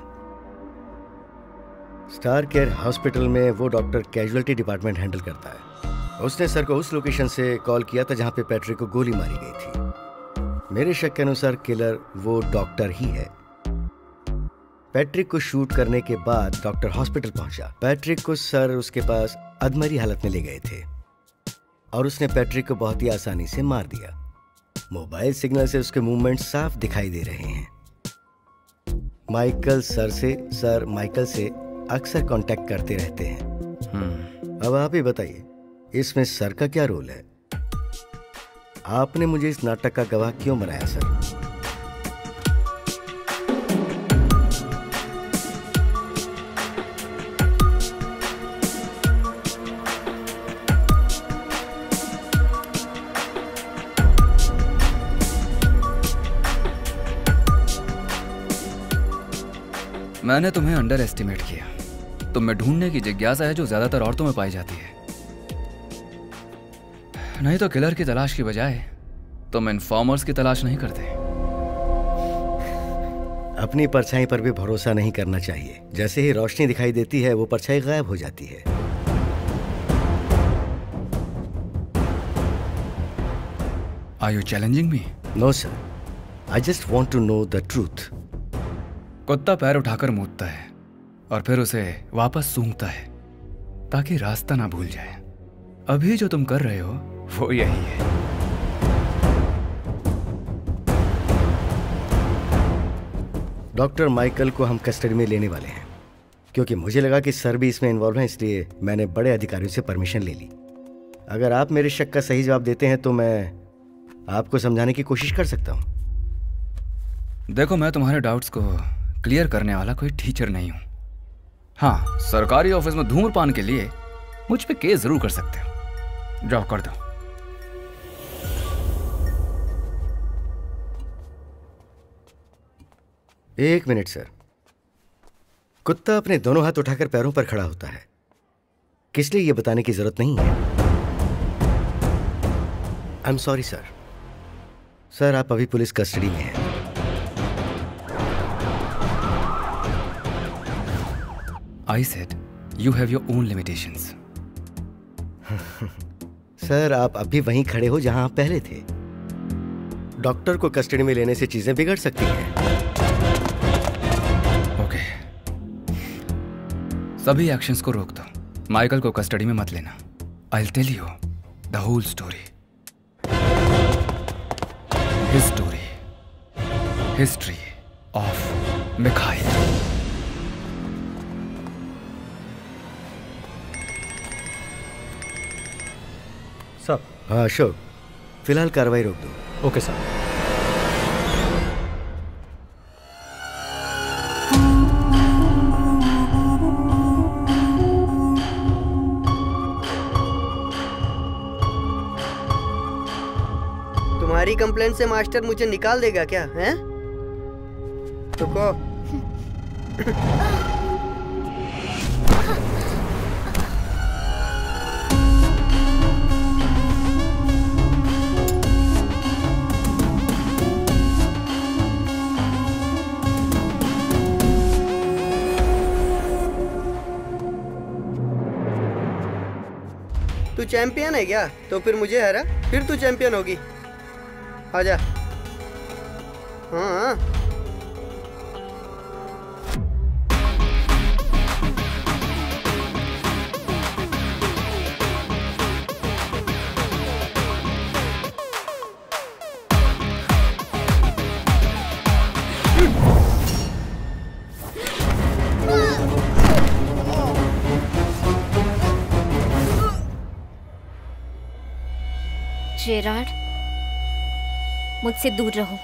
star care hospital में वो डॉक्टर कैजुअलिटी डिपार्टमेंट हैंडल करता है उसने सर को उस लोकेशन से कॉल किया था जहां पे पैट्रिक को गोली मारी गई थी मेरे शक के अनुसार किलर वो डॉक्टर ही है पैट्रिक को शूट करने के बाद डॉक्टर हॉस्पिटल पहुंचा पैट्रिक को सर उसके पास अधमरी हालत में ले गए थे और उसने पैट्रिक को बहुत ही आसानी से मार दिया मोबाइल सिग्नल से उसके मूवमेंट साफ दिखाई दे रहे हैं माइकल सर से सर माइकल से अक्सर कांटेक्ट करते रहते हैं हम्म। अब आप ही बताइए इसमें सर का क्या रोल है आपने मुझे इस नाटक का गवाह क्यों बनाया सर मैंने तुम्हें अंडर एस्टिमेट किया तुम्हें ढूंढने की जिज्ञासा है जो ज्यादातर औरतों में पाई जाती है नहीं तो किलर की तलाश की बजाय तुम इन्फॉर्मर्स की तलाश नहीं करते अपनी परछाई पर भी भरोसा नहीं करना चाहिए जैसे ही रोशनी दिखाई देती है वो परछाई गायब हो जाती है are you challenging me no sir I just want to know the truth कुत्ता पैर उठाकर मूदता है और फिर उसे वापस सूंघता है ताकि रास्ता ना भूल जाए अभी जो तुम कर रहे हो वो यही है डॉक्टर माइकल को हम कस्टडी में लेने वाले हैं क्योंकि मुझे लगा कि सर भी इसमें इन्वॉल्व हैं इसलिए मैंने बड़े अधिकारियों से परमिशन ले ली अगर आप मेरे शक का सही जवाब देते हैं तो मैं आपको समझाने की कोशिश कर सकता हूं देखो मैं तुम्हारे डाउट्स को क्लियर करने वाला कोई टीचर नहीं हूं हाँ सरकारी ऑफिस में धूम्रपान के लिए मुझ पर केस जरूर कर सकते हो ड्रॉप कर दो एक मिनट सर कुत्ता अपने दोनों हाथ उठाकर पैरों पर खड़ा होता है किस लिए यह बताने की जरूरत नहीं है I am sorry sir sir आप अभी पुलिस कस्टडी में हैं I set you have your own limitation sir आप अभी वहीं खड़े हो जहां आप पहले थे डॉक्टर को कस्टडी में लेने से चीजें बिगड़ सकती हैं सभी एक्शंस को रोक दो माइकल को कस्टडी में मत लेना I tell you the whole story history history of Mikhail sir हाँ अशोक फिलहाल कार्रवाई रोक दो ओके सर कंप्लेंट से मास्टर मुझे निकाल देगा क्या हैं? रुको तू चैंपियन है क्या तो फिर मुझे हरा फिर तू चैंपियन होगी आजा हाँ जेराड मुझसे दूर रहो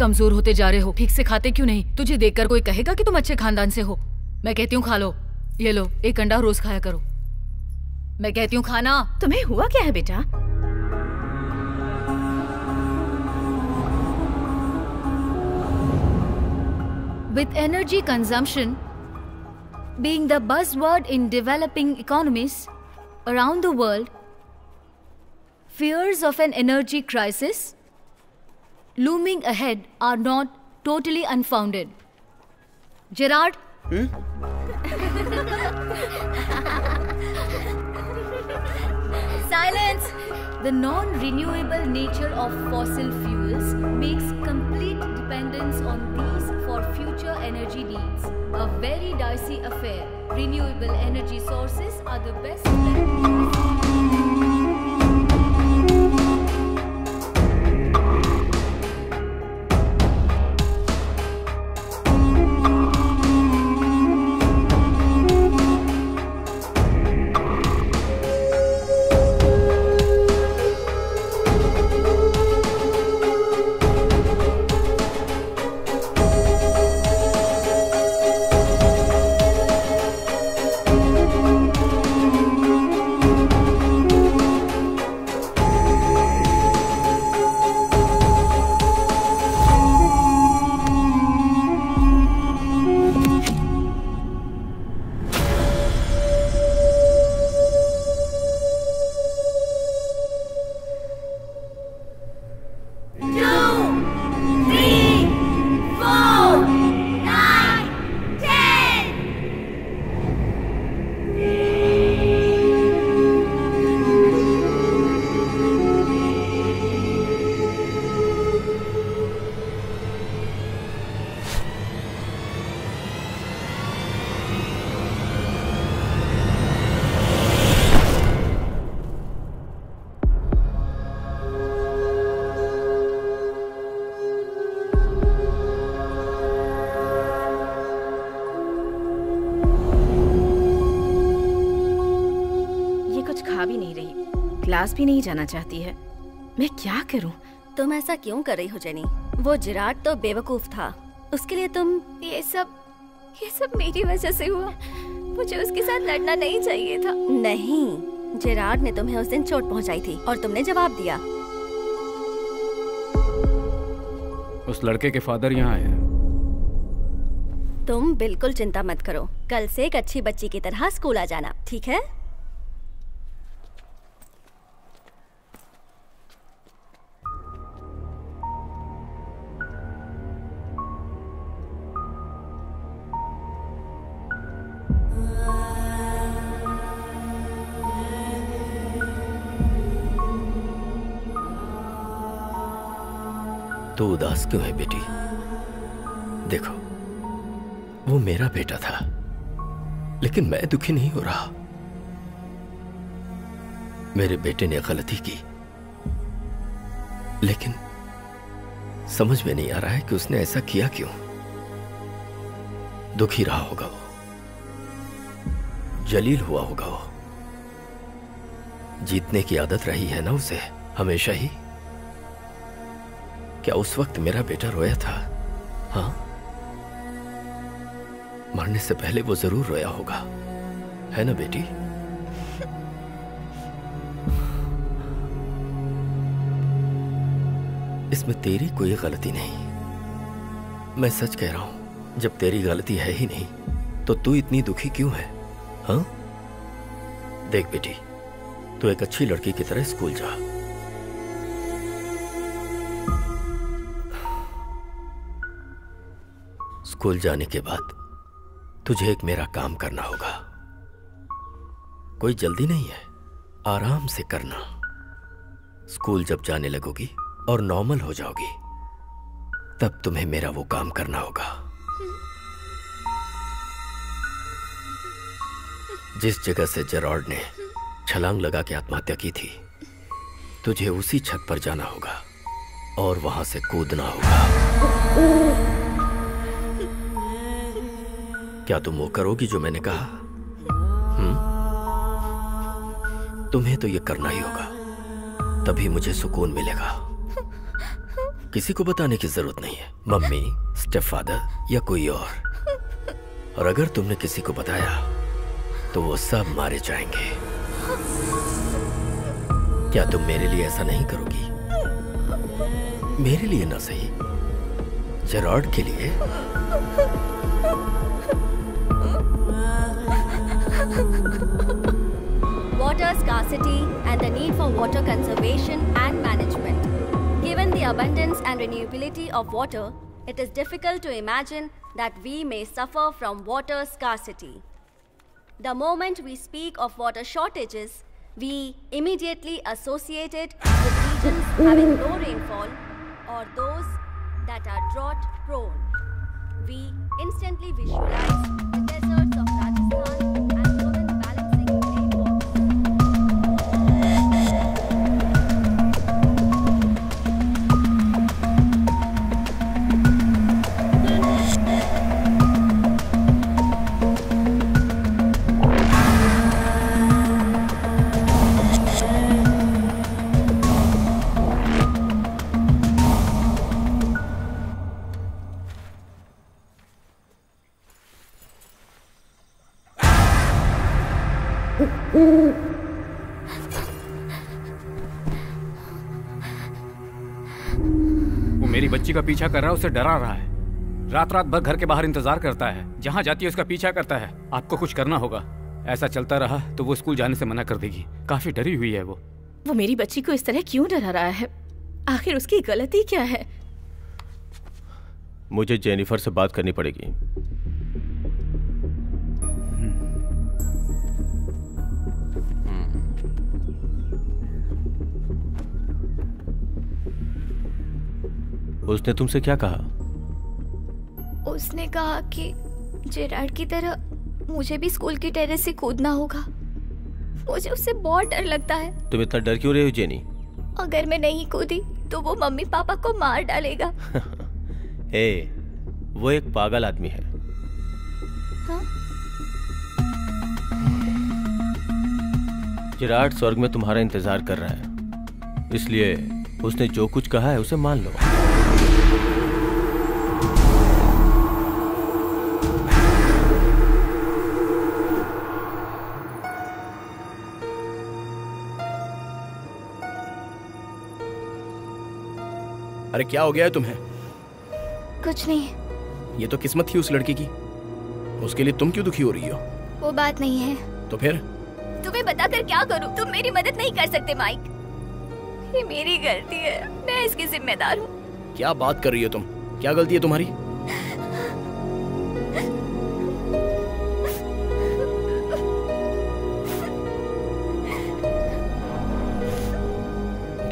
कमजोर होते जा रहे हो ठीक से खाते क्यों नहीं तुझे देखकर कोई कहेगा कि तुम अच्छे खानदान से हो मैं कहती हूँ खा लो ये लो एक अंडा रोज खाया करो मैं कहती हूँ खाना तुम्हें हुआ क्या है बेटा with energy consumption being the buzzword in developing economies around the world fears of an energy crisis looming ahead are not totally unfounded. Gerard? Hmm? Silence! The non renewable nature of fossil fuels makes complete dependence on these for future energy needs. A very dicey affair. Renewable energy sources are the best. पास भी नहीं जाना चाहती है मैं क्या करूं? तुम ऐसा क्यों कर रही हो जेनी वो जिराट तो बेवकूफ था उसके लिए तुम ये सब ये सब मेरी वजह से हुआ मुझे उसके साथ लड़ना नहीं चाहिए था नहीं जिराट ने तुम्हें उस दिन चोट पहुंचाई थी और तुमने जवाब दिया उस लड़के के फादर यहाँ आए तुम बिल्कुल चिंता मत करो कल से एक अच्छी बच्ची की तरह स्कूल आ जाना ठीक है उदास क्यों है बेटी देखो वो मेरा बेटा था लेकिन मैं दुखी नहीं हो रहा मेरे बेटे ने गलती की लेकिन समझ में नहीं आ रहा है कि उसने ऐसा किया क्यों दुखी रहा होगा वो जलील हुआ होगा वो जीतने की आदत रही है ना उसे हमेशा ही क्या उस वक्त मेरा बेटा रोया था हाँ मरने से पहले वो जरूर रोया होगा है ना बेटी इसमें तेरी कोई गलती नहीं मैं सच कह रहा हूं जब तेरी गलती है ही नहीं तो तू इतनी दुखी क्यों है हा? देख बेटी तू एक अच्छी लड़की की तरह स्कूल जा स्कूल जाने के बाद तुझे एक मेरा काम करना होगा कोई जल्दी नहीं है आराम से करना स्कूल जब जाने लगोगी और नॉर्मल हो जाओगी तब तुम्हें मेरा वो काम करना होगा जिस जगह से जेरॉर्ड ने छलांग लगा के आत्महत्या की थी तुझे उसी छत पर जाना होगा और वहां से कूदना होगा क्या तुम वो करोगी जो मैंने कहा हुँ? तुम्हें तो ये करना ही होगा तभी मुझे सुकून मिलेगा किसी को बताने की जरूरत नहीं है मम्मी स्टेप फादर या कोई और और अगर तुमने किसी को बताया तो वो सब मारे जाएंगे क्या तुम मेरे लिए ऐसा नहीं करोगी मेरे लिए ना सही जेरॉड के लिए water scarcity and the need for water conservation and management. Given the abundance and renewability of water, it is difficult to imagine that we may suffer from water scarcity. The moment we speak of water shortages, we immediately associate it with regions having low rainfall or those that are drought prone. We instantly visualize का पीछा कर रहा है उसे डरा रहा है रात रात भर घर के बाहर इंतजार करता है जहाँ जाती है उसका पीछा करता है आपको कुछ करना होगा ऐसा चलता रहा तो वो स्कूल जाने से मना कर देगी काफी डरी हुई है वो वो मेरी बच्ची को इस तरह क्यों डरा रहा है आखिर उसकी गलती क्या है मुझे जेनिफर से बात करनी पड़ेगी उसने तुमसे क्या कहा उसने कहा कि जेराड की तरह मुझे भी स्कूल की टेरेस से कूदना होगा मुझे उससे बहुत डर लगता है तुम इतना डर क्यों रहे हो जेनी अगर मैं नहीं कूदी तो वो मम्मी पापा को मार डालेगा ए, वो एक पागल आदमी है हा? जिराट स्वर्ग में तुम्हारा इंतजार कर रहा है इसलिए उसने जो कुछ कहा है उसे मान लो अरे क्या हो गया है तुम्हें कुछ नहीं ये तो किस्मत थी उस लड़की की उसके लिए तुम क्यों दुखी हो रही हो वो बात नहीं है तो फिर तुम्हें बताकर क्या करूँ तुम मेरी मदद नहीं कर सकते माइक ये मेरी गलती है मैं इसकी जिम्मेदार हूँ क्या बात कर रही हो तुम क्या गलती है तुम्हारी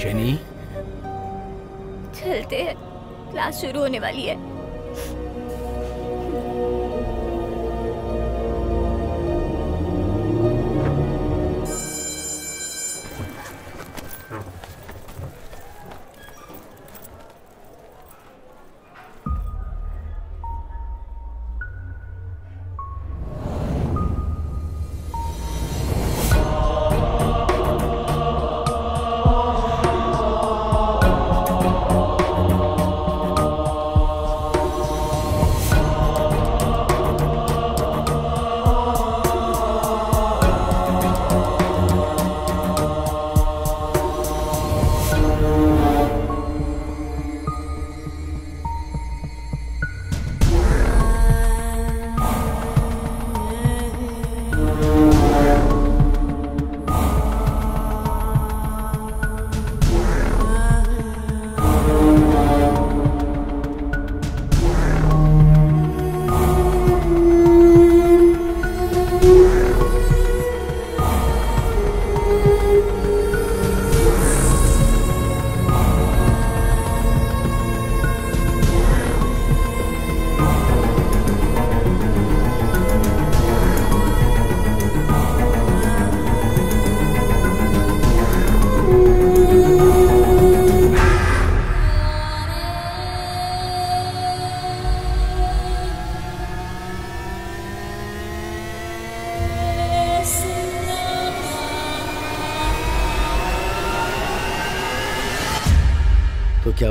जेनी चलते क्लास शुरू होने वाली है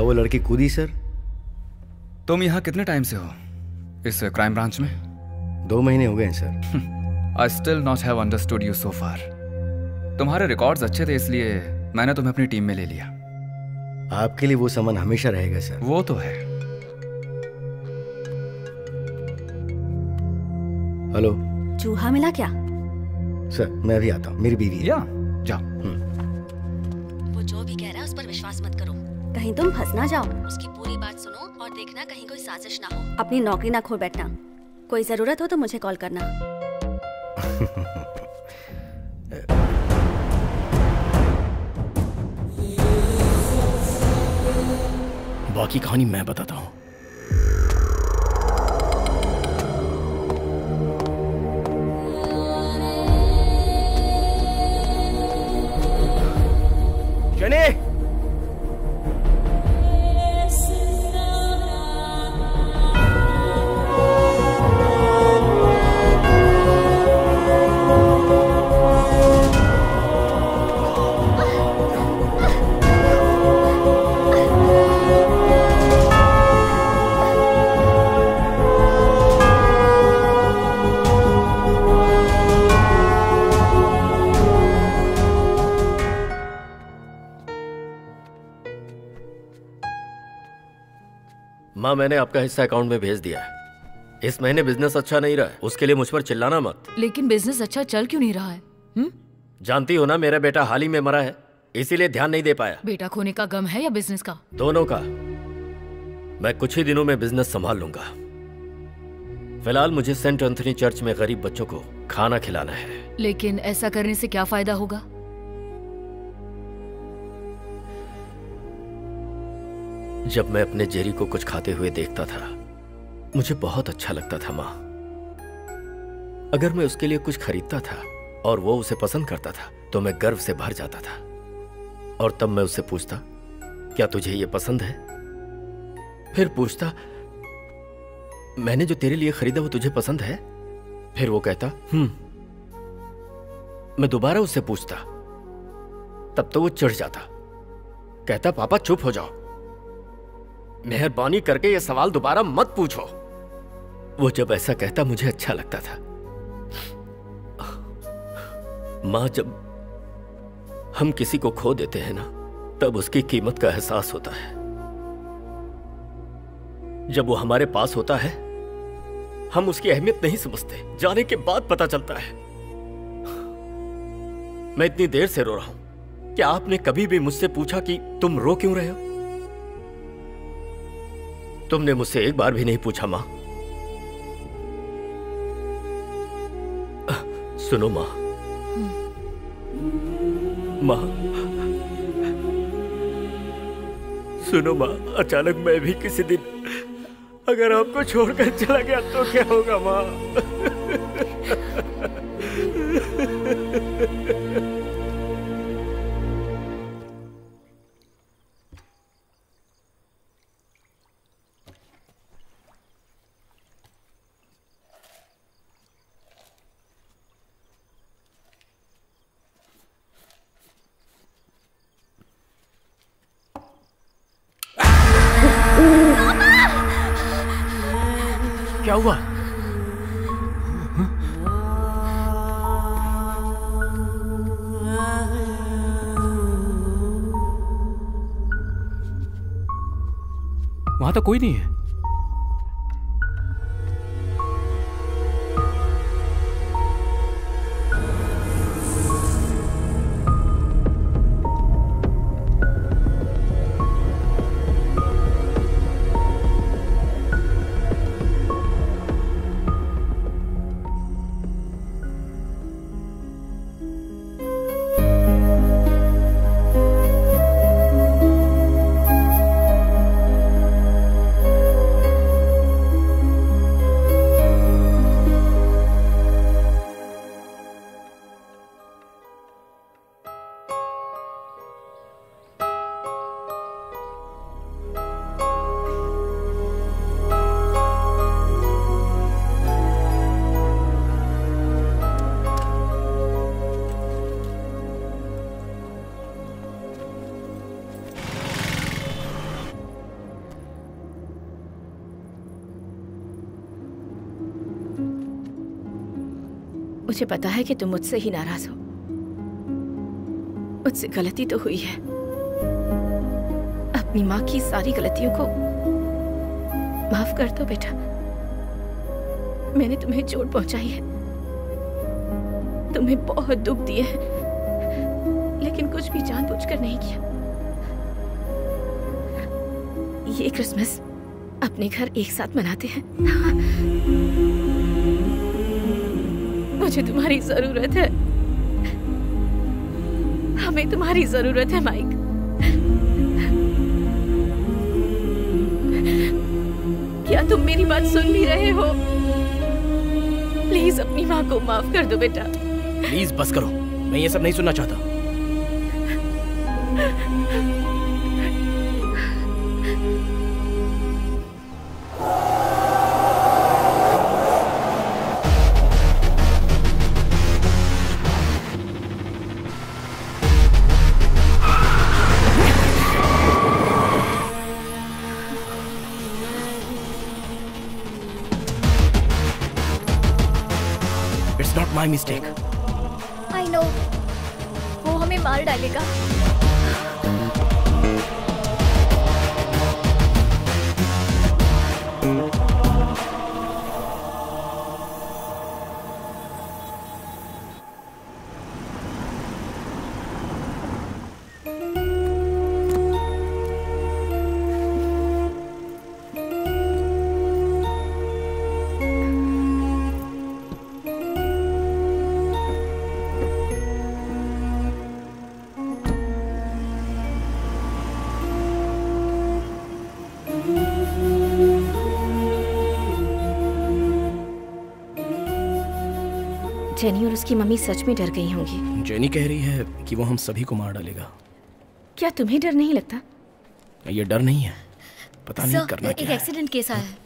वो लड़की कूदी सर तुम यहाँ कितने टाइम से हो इस क्राइम ब्रांच में दो महीने हो गए हैं sir I still not have understood you so far तुम्हारे रिकॉर्ड्स अच्छे थे इसलिए मैंने तुम्हें अपनी टीम में ले लिया आपके लिए वो सामान हमेशा रहेगा सर वो तो है हेलो चूहा मिला क्या सर मैं अभी आता हूँ मेरी बीवी या कहीं तुम फंस ना जाओ उसकी पूरी बात सुनो और देखना कहीं कोई साजिश ना हो अपनी नौकरी ना खो बैठना कोई जरूरत हो तो मुझे कॉल करना बाकी कहानी मैं बताता हूँ Jenny! हाँ मैंने आपका हिस्सा अकाउंट में भेज दिया है इस महीने बिजनेस अच्छा नहीं रहा है उसके लिए मुझ पर चिल्लाना मत लेकिन बिजनेस अच्छा चल क्यों नहीं रहा है हुँ? हम्म? जानती हो ना मेरा बेटा हाल ही में मरा है इसीलिए ध्यान नहीं दे पाया बेटा खोने का गम है या बिजनेस का दोनों का मैं कुछ ही दिनों में बिजनेस संभाल लूंगा फिलहाल मुझे सेंट एंथनी चर्च में गरीब बच्चों को खाना खिलाना है लेकिन ऐसा करने से क्या फायदा होगा जब मैं अपने जेरी को कुछ खाते हुए देखता था मुझे बहुत अच्छा लगता था मां अगर मैं उसके लिए कुछ खरीदता था और वो उसे पसंद करता था तो मैं गर्व से भर जाता था और तब मैं उससे पूछता क्या तुझे ये पसंद है फिर पूछता मैंने जो तेरे लिए खरीदा वो तुझे पसंद है फिर वो कहता हम्म मैं दोबारा उससे पूछता तब तो वो चिढ़ जाता कहता पापा चुप हो जाओ मेहरबानी करके ये सवाल दोबारा मत पूछो वो जब ऐसा कहता मुझे अच्छा लगता था मां जब हम किसी को खो देते हैं ना तब उसकी कीमत का एहसास होता है जब वो हमारे पास होता है हम उसकी अहमियत नहीं समझते जाने के बाद पता चलता है मैं इतनी देर से रो रहा हूं क्या आपने कभी भी मुझसे पूछा कि तुम रो क्यों रहे हो तुमने मुझसे एक बार भी नहीं पूछा मां सुनो मां मां सुनो मां अचानक मैं भी किसी दिन अगर आपको छोड़कर चला गया तो क्या होगा मां क्या हुआ वहां तो कोई नहीं है मुझे पता है कि तुम मुझसे ही नाराज हो मुझसे गलती तो हुई है अपनी माँ की सारी गलतियों को माफ कर दो बेटा मैंने तुम्हें चोट पहुंचाई है तुम्हें बहुत दुख दिए हैं लेकिन कुछ भी जानबूझकर नहीं किया ये क्रिसमस अपने घर एक साथ मनाते हैं मुझे तुम्हारी जरूरत है हमें तुम्हारी जरूरत है माइक क्या तुम मेरी बात सुन भी रहे हो प्लीज अपनी माँ को माफ कर दो बेटा प्लीज बस करो मैं ये सब नहीं सुनना चाहता my mistake. जेनी और उसकी मम्मी सच में डर गई होंगी जेनी कह रही है कि वो हम सभी को मार डालेगा क्या तुम्हें डर नहीं लगता ये डर नहीं है पता नहीं करना क्या एक एक्सीडेंट केस आया है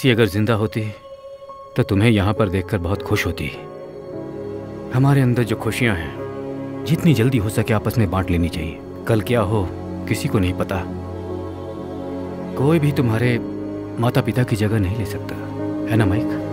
मानसी अगर जिंदा होती तो तुम्हें यहाँ पर देखकर बहुत खुश होती हमारे अंदर जो खुशियाँ हैं जितनी जल्दी हो सके आपस में बांट लेनी चाहिए कल क्या हो किसी को नहीं पता कोई भी तुम्हारे माता पिता की जगह नहीं ले सकता है ना माइक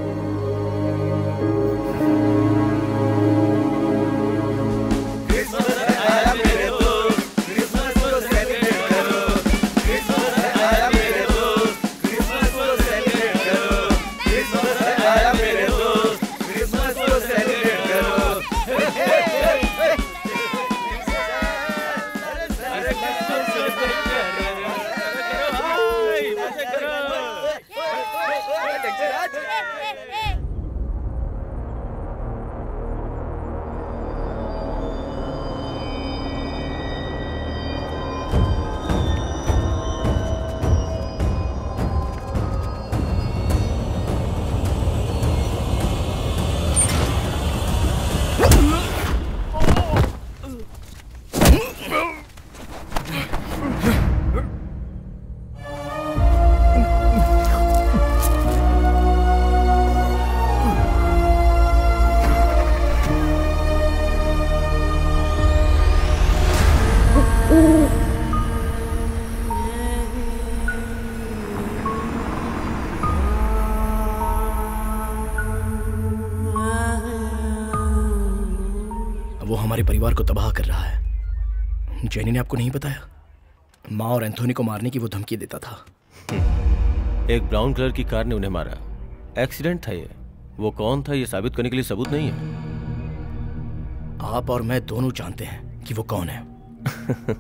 वो हमारे परिवार को तबाह कर रहा है जेनी ने आपको नहीं बताया माँ और एंथोनी को मारने की वो धमकी देता था हम्म। एक ब्राउन कलर की कार ने उन्हें मारा एक्सीडेंट था ये वो कौन था ये साबित करने के लिए सबूत नहीं है आप और मैं दोनों जानते हैं कि वो कौन है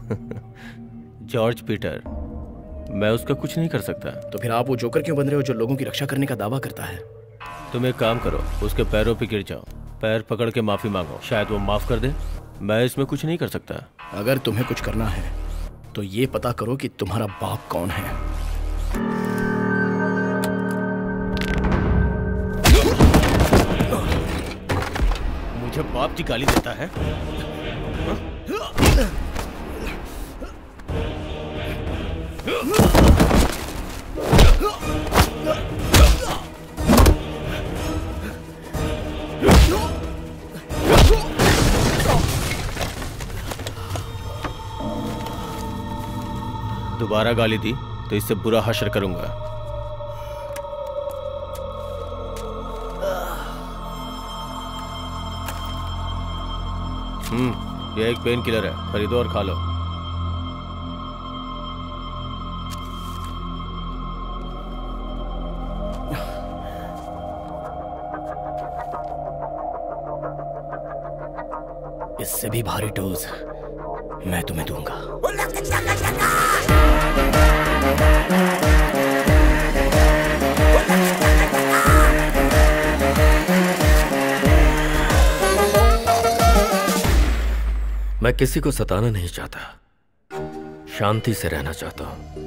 जॉर्ज पीटर मैं उसका कुछ नहीं कर सकता तो फिर आप वो जोकर क्यों बन रहे हो जो लोगों की रक्षा करने का दावा करता है तुम एक काम करो उसके पैरों पर गिर जाओ पैर पकड़ के माफी मांगो शायद वो माफ कर दे मैं इसमें कुछ नहीं कर सकता अगर तुम्हें कुछ करना है तो ये पता करो कि तुम्हारा बाप कौन है मुझे बाप की गाली देता है हा? दोबारा गाली दी तो इससे बुरा हशर करूंगा हम्म ये एक पेन किलर है खरीदो और खा लो इससे भी भारी डोज मैं तुम्हें दूंगा मैं किसी को सताना नहीं चाहता शांति से रहना चाहता हूं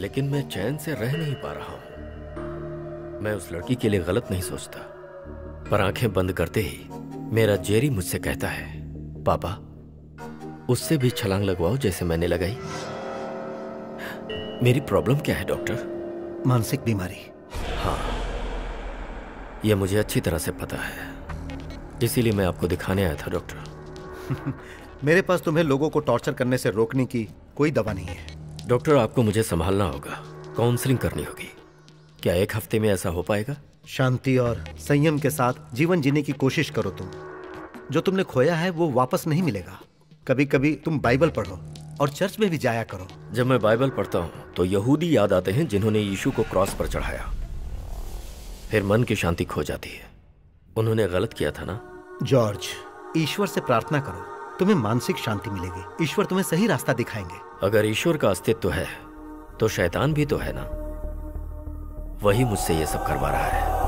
लेकिन मैं चैन से रह नहीं पा रहा हूं मैं उस लड़की के लिए गलत नहीं सोचता पर आंखें बंद करते ही मेरा जेरी मुझसे कहता है पापा उससे भी छलांग लगवाओ जैसे मैंने लगाई मेरी प्रॉब्लम क्या है डॉक्टर मानसिक बीमारी हाँ यह मुझे अच्छी तरह से पता है इसीलिए मैं आपको दिखाने आया था डॉक्टर मेरे पास तुम्हें लोगों को टॉर्चर करने से रोकने की कोई दवा नहीं है डॉक्टर आपको मुझे संभालना होगा काउंसलिंग करनी होगी क्या एक हफ्ते में ऐसा हो पाएगा शांति और संयम के साथ जीवन जीने की कोशिश करो तुम जो तुमने खोया है वो वापस नहीं मिलेगा कभी कभी तुम बाइबल पढ़ो और चर्च में भी जाया करो जब मैं बाइबल पढ़ता हूँ तो यहूदी याद आते हैं जिन्होंने यीशु को क्रॉस पर चढ़ाया फिर मन की शांति खो जाती है उन्होंने गलत किया था ना जॉर्ज ईश्वर से प्रार्थना करो तुम्हें मानसिक शांति मिलेगी ईश्वर तुम्हें सही रास्ता दिखाएंगे अगर ईश्वर का अस्तित्व है तो शैतान भी तो है ना वही मुझसे ये सब करवा रहा है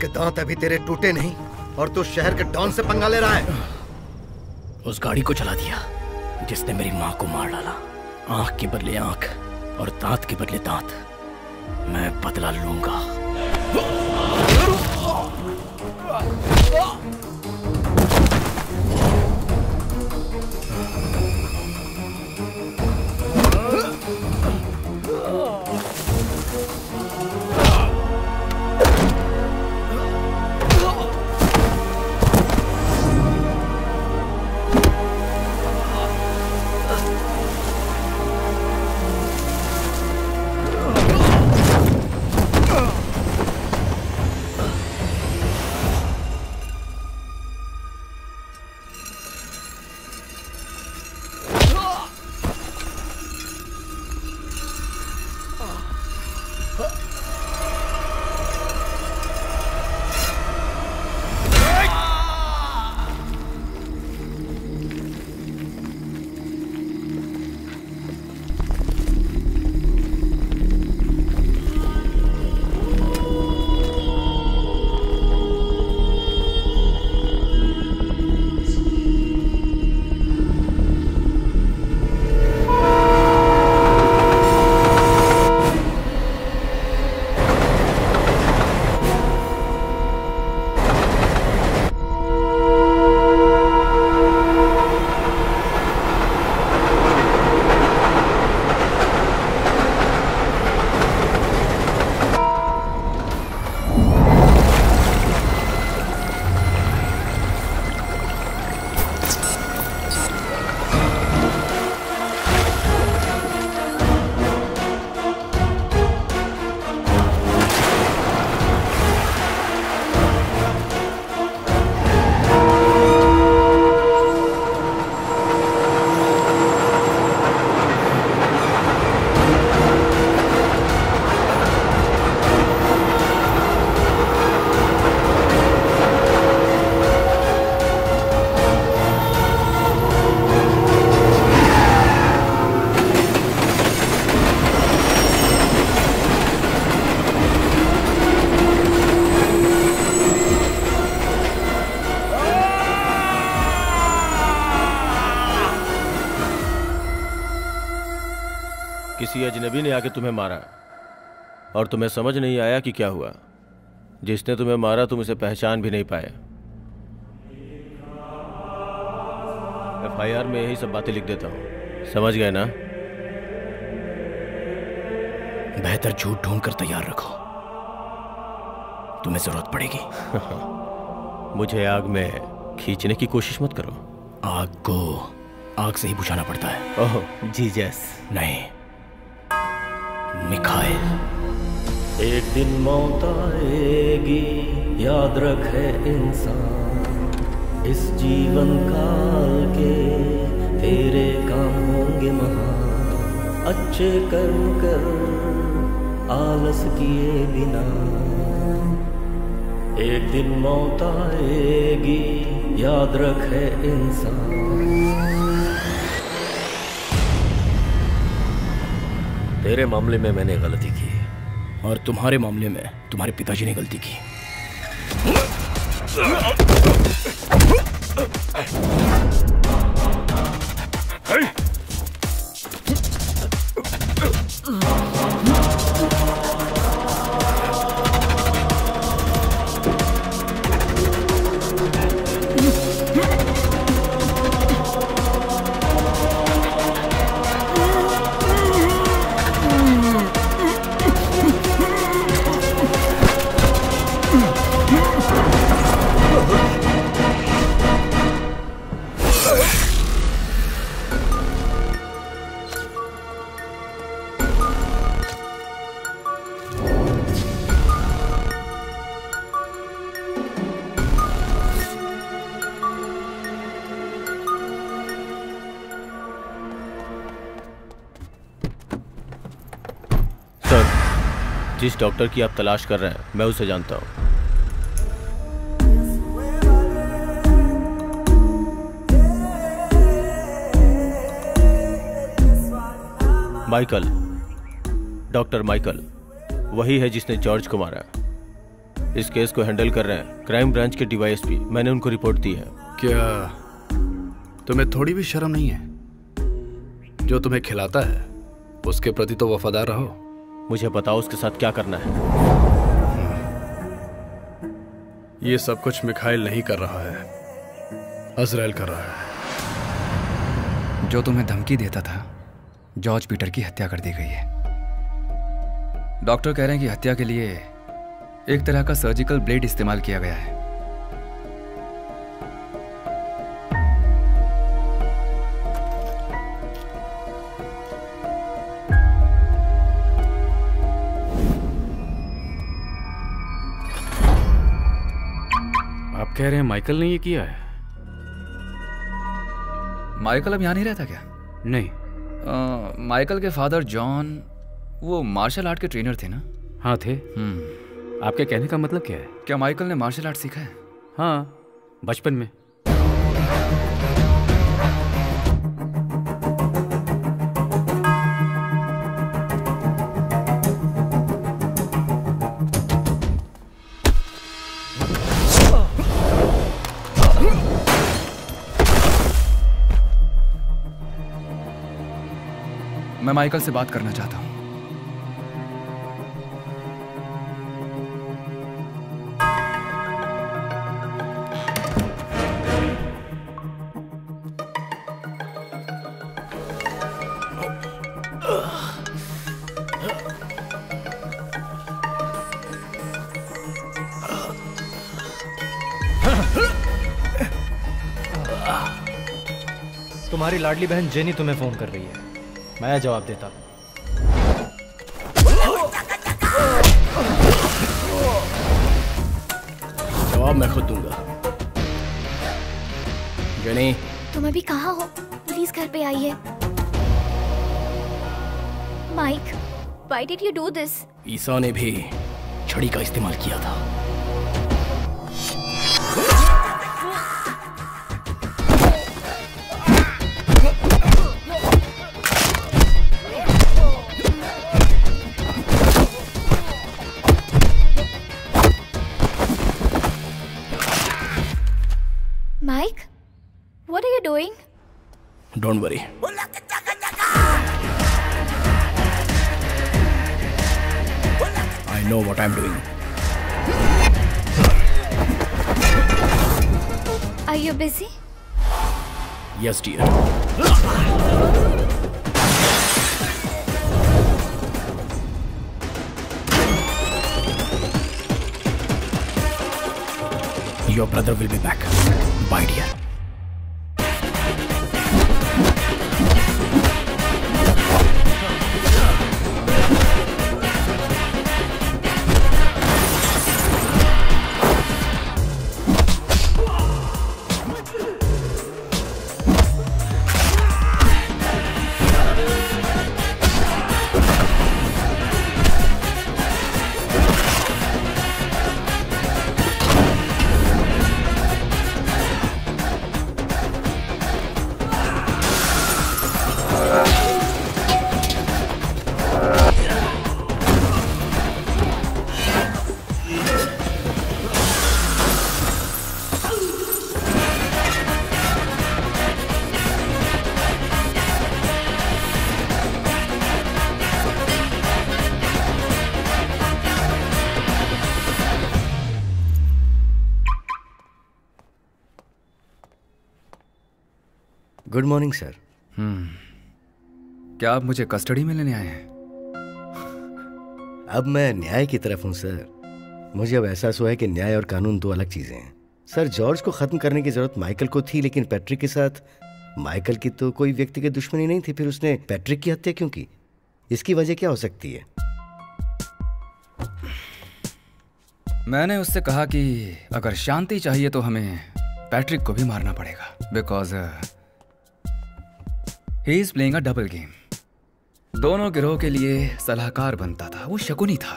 के दांत अभी तेरे टूटे नहीं और तू शहर के डॉन से पंगा ले रहा है उस गाड़ी को चला दिया जिसने मेरी माँ को मार डाला आंख के बदले आंख और दांत के बदले दांत मैं बदला लूंगा किसी अजनबी ने आके तुम्हें मारा और तुम्हें समझ नहीं आया कि क्या हुआ जिसने तुम्हें मारा तुम उसे पहचान भी नहीं पाए एफआईआर में यही सब बातें लिख देता हूं समझ गए ना बेहतर झूठ ढूंढ कर तैयार रखो तुम्हें जरूरत पड़ेगी मुझे आग में खींचने की कोशिश मत करो आग को आग से ही बुझाना पड़ता है ओह जीजस नहीं मिखाइल एक दिन मौत आएगी याद रखे इंसान इस जीवन काल के तेरे काम होंगे महान अच्छे कर्म कर आलस किए बिना एक दिन मौत आएगी याद रखे इंसान मेरे मामले में मैंने गलती की और तुम्हारे मामले में तुम्हारे पिताजी ने गलती की डॉक्टर की आप तलाश कर रहे हैं मैं उसे जानता हूँ माइकल डॉक्टर माइकल वही है जिसने जॉर्ज को मारा इस केस को हैंडल कर रहे हैं क्राइम ब्रांच के डीवाईएसपी मैंने उनको रिपोर्ट दी है क्या तुम्हें थोड़ी भी शर्म नहीं है जो तुम्हें खिलाता है उसके प्रति तो वफादार रहो मुझे बताओ उसके साथ क्या करना है ये सब कुछ मिखाइल नहीं कर रहा है अजराइल कर रहा है जो तुम्हें धमकी देता था जॉर्ज पीटर की हत्या कर दी गई है डॉक्टर कह रहे हैं कि हत्या के लिए एक तरह का सर्जिकल ब्लेड इस्तेमाल किया गया है कह रहे हैं माइकल ने ये किया है माइकल अब यहाँ नहीं रहता क्या नहीं आ, माइकल के फादर जॉन वो मार्शल आर्ट के ट्रेनर थे ना हाँ थे हम्म। आपके कहने का मतलब क्या है क्या माइकल ने मार्शल आर्ट सीखा है हाँ बचपन में मैं माइकल से बात करना चाहता हूं तुम्हारी लाडली बहन जेनी तुम्हें फोन कर रही है मैं जवाब देता जवाब मैं खुद दूंगा जनी तुम अभी कहा हो प्लीज घर पे आइए Mike why did you do this ईसा ने भी छड़ी का इस्तेमाल किया था Don't worry. I know what I'm doing. Are you busy? Yes, dear. Your brother will be back. Bye, dear. Good morning sir क्या आप मुझे कस्टडी में लेने आए हैं अब मैं न्याय की तरफ हूं सर मुझे अब एहसास हुआ है कि न्याय और कानून दो अलग चीज़ें हैं सर जॉर्ज को ख़त्म करने की ज़रूरत माइकल को थी लेकिन पैट्रिक के साथ माइकल की तो कोई व्यक्ति की दुश्मनी नहीं थी फिर उसने पैट्रिक की हत्या क्यों की इसकी वजह क्या हो सकती है मैंने उससे कहा कि अगर शांति चाहिए तो हमें पैट्रिक को भी मारना पड़ेगा because uh, he is playing a double game दोनों गिरोह के लिए सलाहकार बनता था वो शकुनी था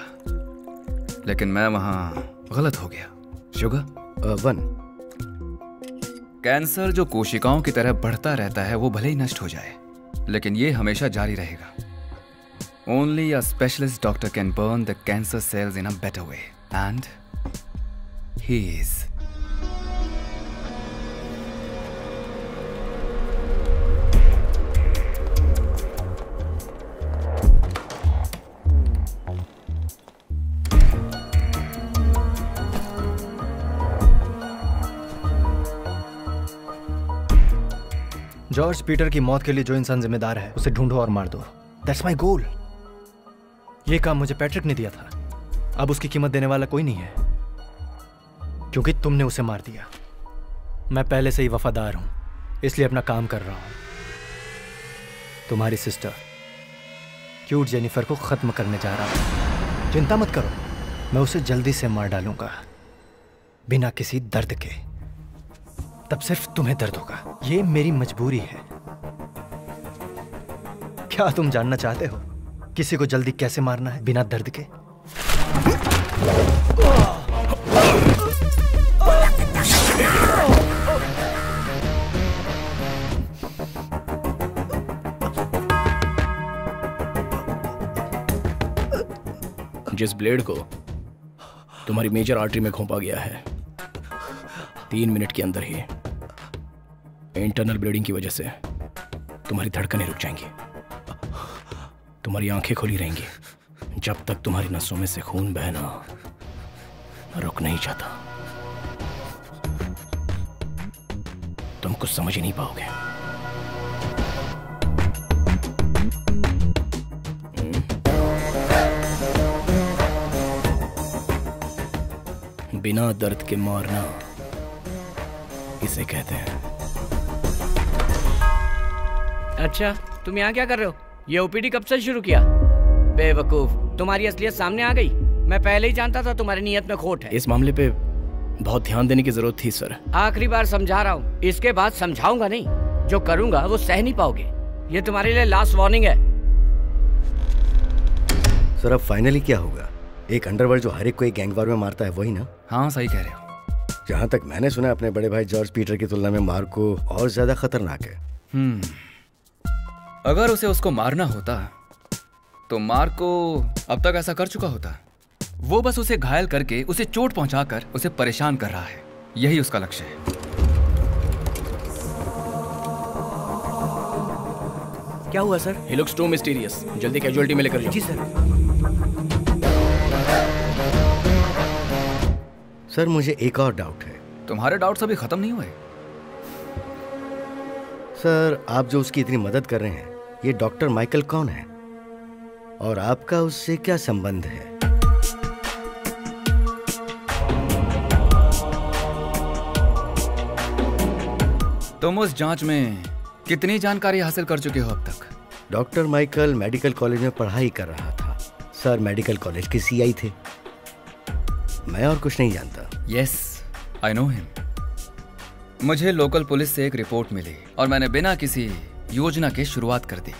लेकिन मैं वहां गलत हो गया शुगर वन कैंसर जो कोशिकाओं की तरह बढ़ता रहता है वो भले ही नष्ट हो जाए लेकिन ये हमेशा जारी रहेगा only a specialist doctor can burn the cancer cells in a better way and he is George Peter की मौत के लिए जो इंसान जिम्मेदार है उसे ढूंढो और मार दो दैट्स माई गोल ये काम मुझे पैट्रिक ने दिया था अब उसकी कीमत देने वाला कोई नहीं है क्योंकि तुमने उसे मार दिया मैं पहले से ही वफादार हूं इसलिए अपना काम कर रहा हूं तुम्हारी सिस्टर क्यूट जेनिफर को खत्म करने जा रहा हूं चिंता मत करो मैं उसे जल्दी से मार डालूंगा बिना किसी दर्द के तब सिर्फ तुम्हें दर्द होगा ये मेरी मजबूरी है क्या तुम जानना चाहते हो किसी को जल्दी कैसे मारना है बिना दर्द के जिस ब्लेड को तुम्हारी मेजर आर्टरी में खोपा गया है तीन मिनट के अंदर ही इंटरनल ब्लीडिंग की वजह से तुम्हारी धड़कनें रुक जाएंगी तुम्हारी आंखें खुली रहेंगी जब तक तुम्हारी नसों में से खून बहना रुक नहीं जाता तुम कुछ समझ ही नहीं पाओगे बिना दर्द के मारना इसे कहते हैं अच्छा तुम यहाँ क्या कर रहे हो ये ओपीडी कब से शुरू किया बेवकूफ तुम्हारी असलियत सामने आ गई मैं पहले ही जानता था तुम्हारी नीयत में खोट है इस मामले पे बहुत ध्यान देने की जरूरत थी सर आखिरी बार समझा रहा हूँ इसके बाद समझाऊंगा नहीं जो करूंगा वो सह नहीं पाओगे ये तुम्हारे लिए लास्ट वार्निंग है सर अब फाइनली क्या होगा एक अंडरवर्ल्ड जो हर एक को एक गैंगवार में मारता है वही ना हाँ सही कह रहे हो जहाँ तक मैंने सुना अपने बड़े भाई जॉर्ज पीटर की तुलना में मार्को और ज्यादा खतरनाक है हम्म। अगर उसे उसको मारना होता तो को अब तक ऐसा कर चुका होता वो बस उसे घायल करके उसे चोट पहुंचाकर उसे परेशान कर रहा है यही उसका लक्ष्य है क्या हुआ sir he looks too mysterious जल्दी कैजुअलिटी में लेकर जाओ जी सर सर मुझे एक और डाउट है तुम्हारे डाउट्स अभी खत्म नहीं हुए सर आप जो उसकी इतनी मदद कर रहे हैं ये डॉक्टर माइकल कौन है और आपका उससे क्या संबंध है तुम उस जांच में कितनी जानकारी हासिल कर चुके हो अब तक डॉक्टर माइकल मेडिकल कॉलेज में पढ़ाई कर रहा था सर मेडिकल कॉलेज के सीआई थे मैं और कुछ नहीं जानता यस आई नो हिम मुझे लोकल पुलिस से एक रिपोर्ट मिली और मैंने बिना किसी योजना की शुरुआत कर दी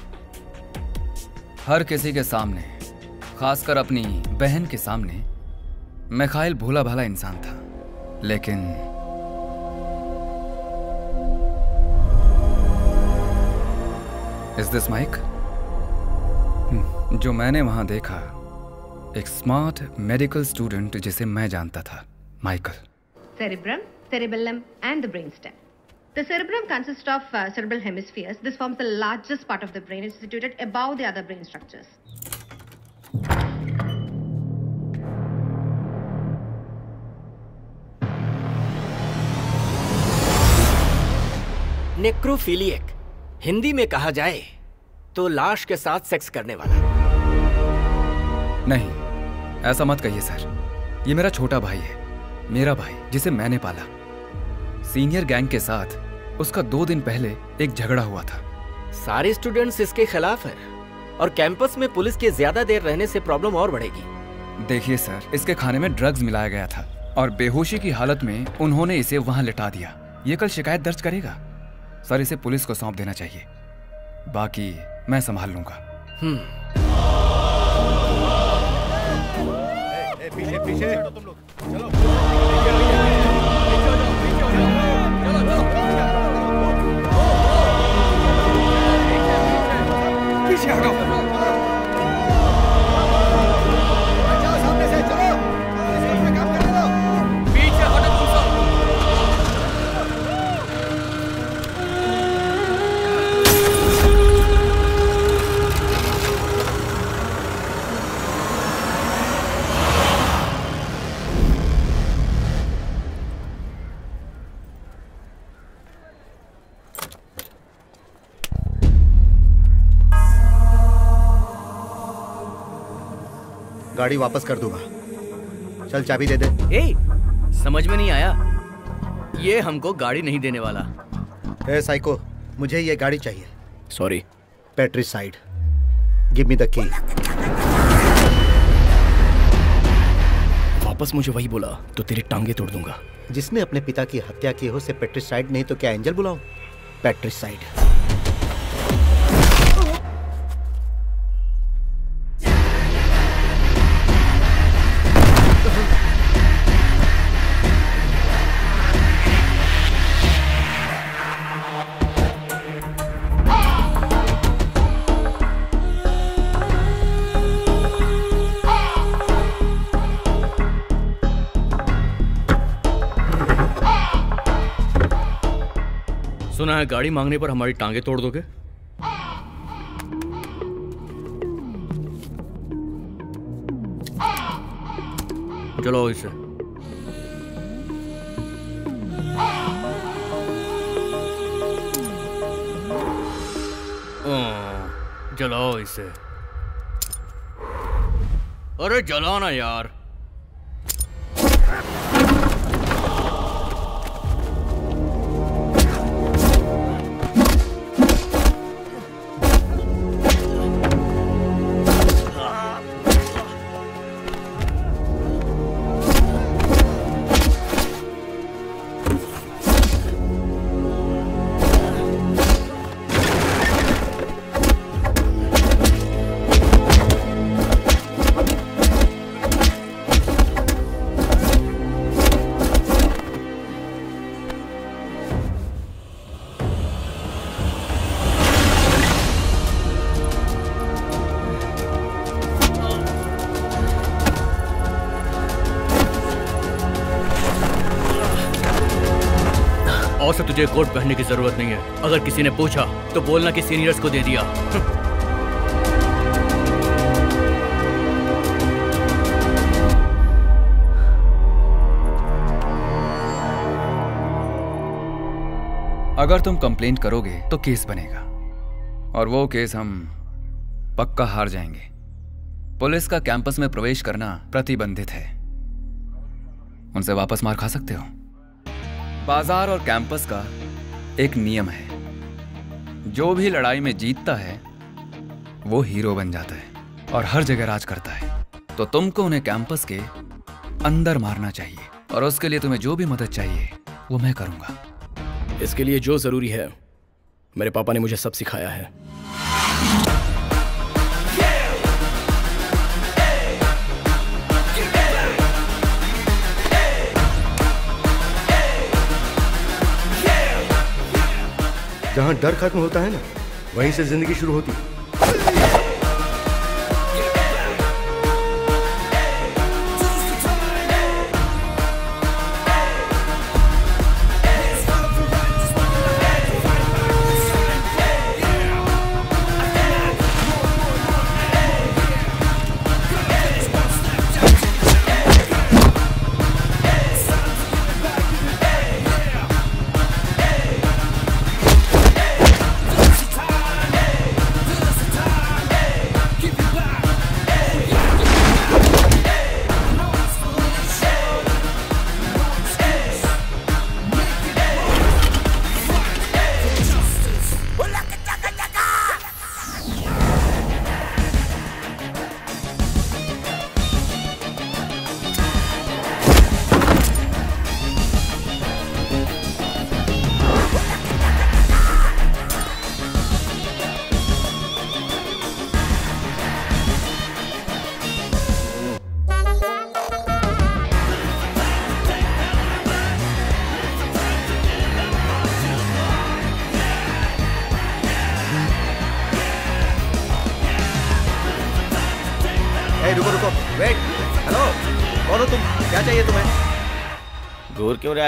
हर किसी के सामने खासकर अपनी बहन के सामने मिखाइल भोला भाला इंसान था लेकिन इज दिस माइक जो मैंने वहां देखा एक स्मार्ट मेडिकल स्टूडेंट जिसे मैं जानता था Michael cerebrum cerebellum and the brain stem The cerebrum consists of uh, cerebral hemispheres. This forms the largest part of the brain. It's situated above the other brain structures. Necrophiliac Hindi में कहा जाए तो लाश के साथ sex करने वाला नहीं ऐसा मत कहिए सर ये मेरा छोटा भाई है मेरा भाई जिसे मैंने पाला सीनियर गैंग के साथ उसका दो दिन पहले एक झगड़ा हुआ था सारे स्टूडेंट्स इसके खिलाफ हैं और कैंपस में पुलिस के ज्यादा देर रहने से प्रॉब्लम और बढ़ेगी देखिए सर इसके खाने में ड्रग्स मिलाया गया था और बेहोशी की हालत में उन्होंने इसे वहाँ लिटा दिया ये कल शिकायत दर्ज करेगा सर इसे पुलिस को सौंप देना चाहिए बाकी मैं संभाल लूंगा हम्म। पीछे पीछे चलो तुम लोग चलो 亲一个 गाड़ी वापस कर दूंगा चल चाबी दे दे ए, समझ में नहीं आया ये हमको गाड़ी नहीं देने वाला ए साइको मुझे ये गाड़ी चाहिए sorry battery side give me the key वापस मुझे वही बोला तो तेरी टांगे तोड़ दूंगा जिसने अपने पिता की हत्या की हो से पेट्रिसाइड नहीं तो क्या एंजल बुलाओ पेट्रिसाइड सुना है गाड़ी मांगने पर हमारी टांगे तोड़ दोगे चलो इसे जलाओ इसे अरे जलाओ ना यार मुझे कोट पहनने की जरूरत नहीं है अगर किसी ने पूछा तो बोलना कि सीनियर्स को दे दिया अगर तुम कंप्लेंट करोगे तो केस बनेगा और वो केस हम पक्का हार जाएंगे पुलिस का कैंपस में प्रवेश करना प्रतिबंधित है उनसे वापस मार खा सकते हो बाजार और कैंपस का एक नियम है जो भी लड़ाई में जीतता है वो हीरो बन जाता है और हर जगह राज करता है तो तुमको उन्हें कैंपस के अंदर मारना चाहिए और उसके लिए तुम्हें जो भी मदद चाहिए वो मैं करूंगा इसके लिए जो जरूरी है मेरे पापा ने मुझे सब सिखाया है जहाँ डर खत्म होता है ना वहीं से जिंदगी शुरू होती है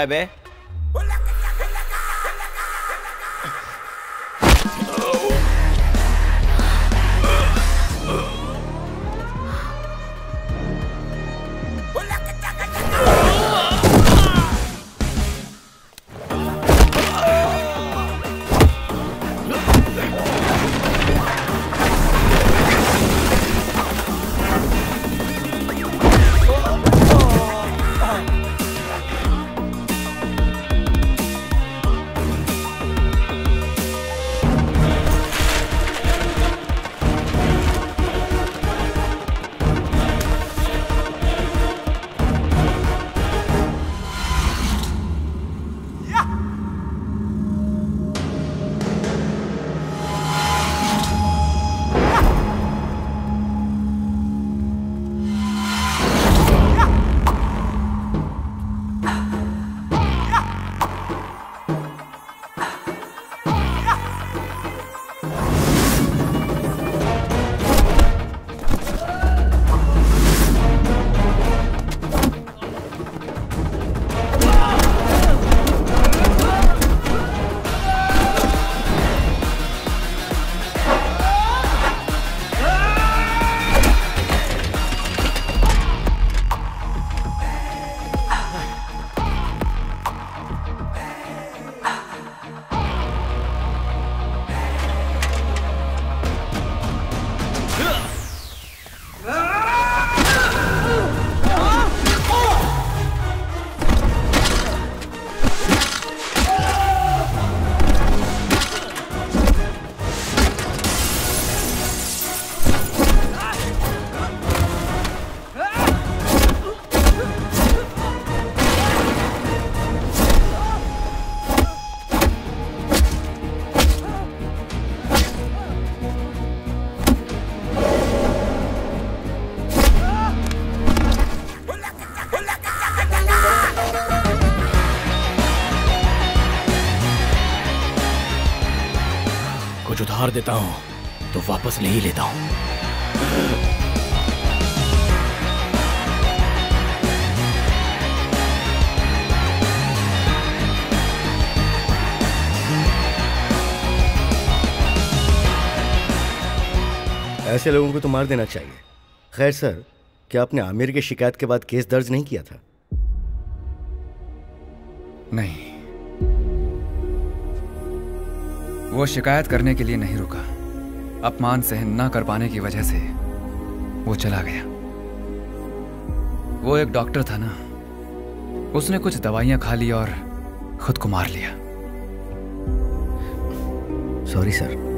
呗。उधार देता हूं तो वापस नहीं लेता हूं ऐसे लोगों को तो मार देना चाहिए खैर सर क्या आपने आमिर की शिकायत के बाद केस दर्ज नहीं किया था शिकायत करने के लिए नहीं रुका अपमान सहन न कर पाने की वजह से वो चला गया वो एक डॉक्टर था ना उसने कुछ दवाइयां खा ली और खुद को मार लिया सॉरी सर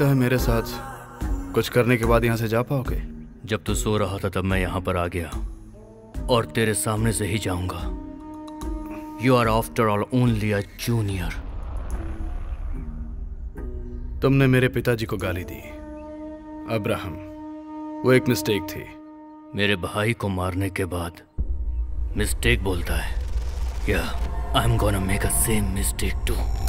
लगता है मेरे साथ कुछ करने के बाद यहाँ से जा पाओगे जब तू सो रहा था तब मैं यहाँ पर आ गया और तेरे सामने से ही जाऊंगा you are after all only a junior तुमने मेरे पिताजी को गाली दी अब्राहम वो एक मिस्टेक थी मेरे भाई को मारने के बाद मिस्टेक बोलता है या I am gonna make a same mistake to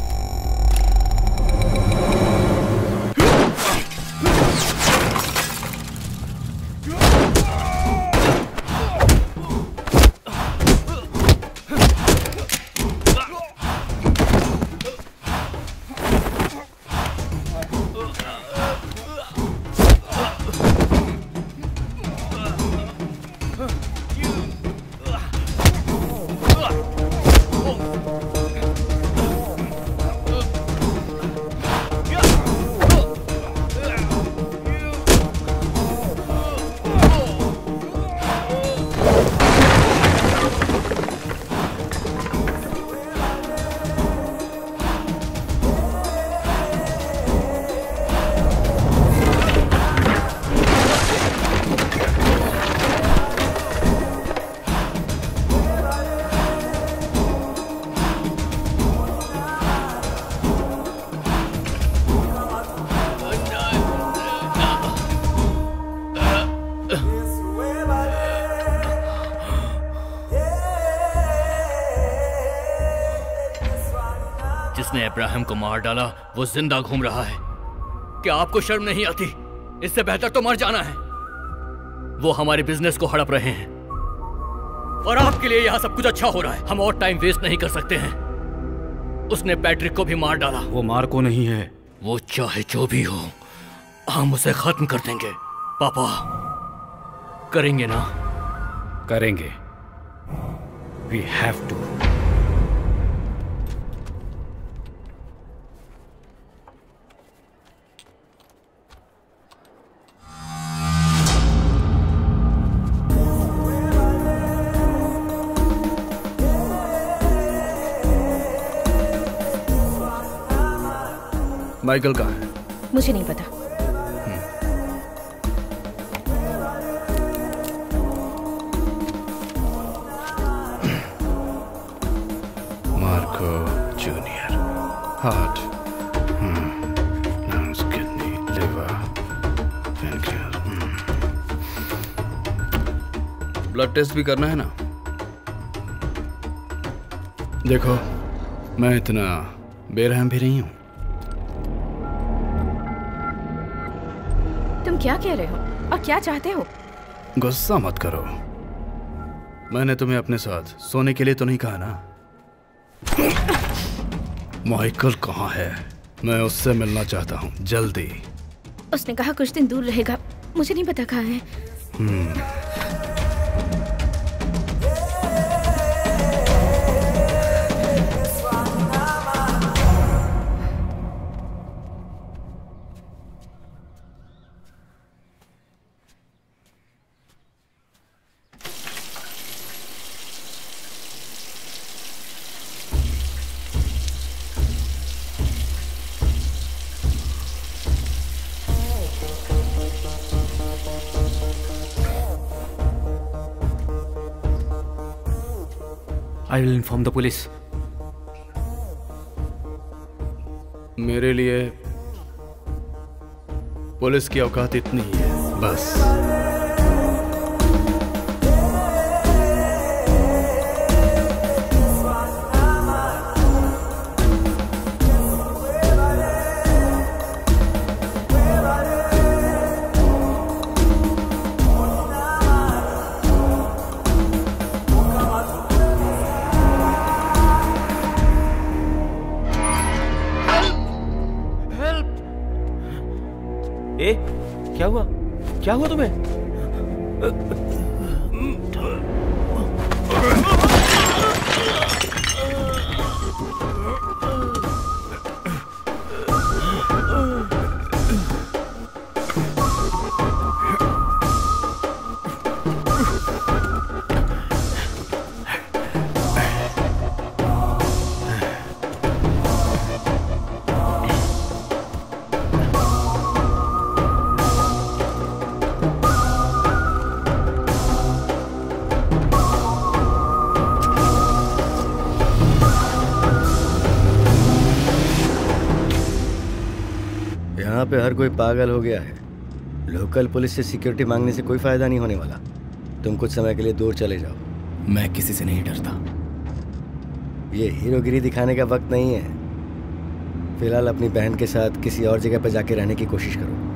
मार डाला वो जिंदा घूम रहा है क्या आपको शर्म नहीं आती इससे बेहतर तो मर जाना है वो हमारे बिजनेस को हड़प रहे हैं और आपके लिए यहाँ सब कुछ अच्छा हो रहा है हम और टाइम वेस्ट नहीं कर सकते हैं उसने पैट्रिक को भी मार डाला वो मार को नहीं है वो चाहे जो भी हो हम उसे खत्म कर देंगे पापा करेंगे ना करेंगे वी हैव टू माइकल कहाँ है मुझे नहीं पता हम्म। मार्को जूनियर हार्ट हम्म। हम्म। ब्लड टेस्ट भी करना है ना देखो मैं इतना बेरहम भी नहीं हूं क्या कह रहे हो और क्या चाहते हो गुस्सा मत करो मैंने तुम्हें अपने साथ सोने के लिए तो नहीं कहा ना माइकल कहाँ है मैं उससे मिलना चाहता हूँ जल्दी उसने कहा कुछ दिन दूर रहेगा मुझे नहीं पता कहाँ है हम्म। I will inform the police मेरे लिए पुलिस की औकात इतनी ही है बस यहाँ पे हर कोई पागल हो गया है लोकल पुलिस से सिक्योरिटी मांगने से कोई फायदा नहीं होने वाला तुम कुछ समय के लिए दूर चले जाओ मैं किसी से नहीं डरता ये हीरोगिरी दिखाने का वक्त नहीं है फिलहाल अपनी बहन के साथ किसी और जगह पर जाके रहने की कोशिश करो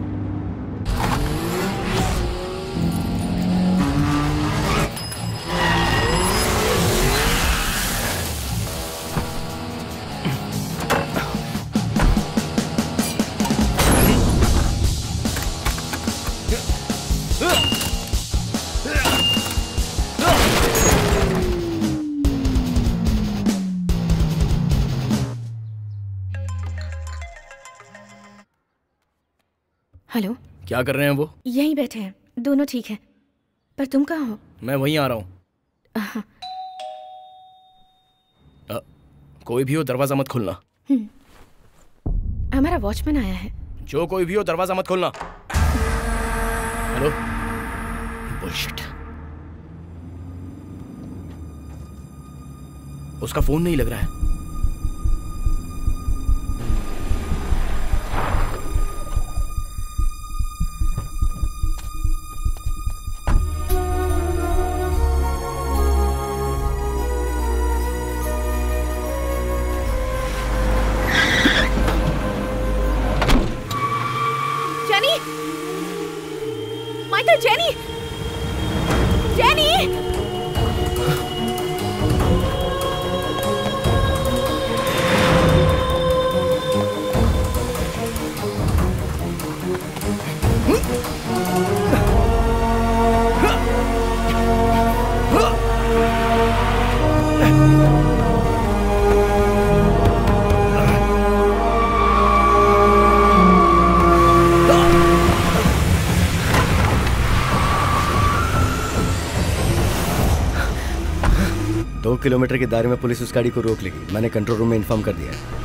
क्या कर रहे हैं वो यहीं बैठे हैं दोनों ठीक हैं पर तुम कहाँ हो मैं वहीं आ रहा हूँ कोई भी हो दरवाजा मत खोलना हम्म। हमारा वॉचमैन आया है जो कोई भी हो दरवाजा मत खोलना हेलो बुलशिट उसका फोन नहीं लग रहा है किलोमीटर के दायरे में पुलिस उस गाड़ी को रोक लेगी मैंने कंट्रोल रूम में इन्फॉर्म कर दिया है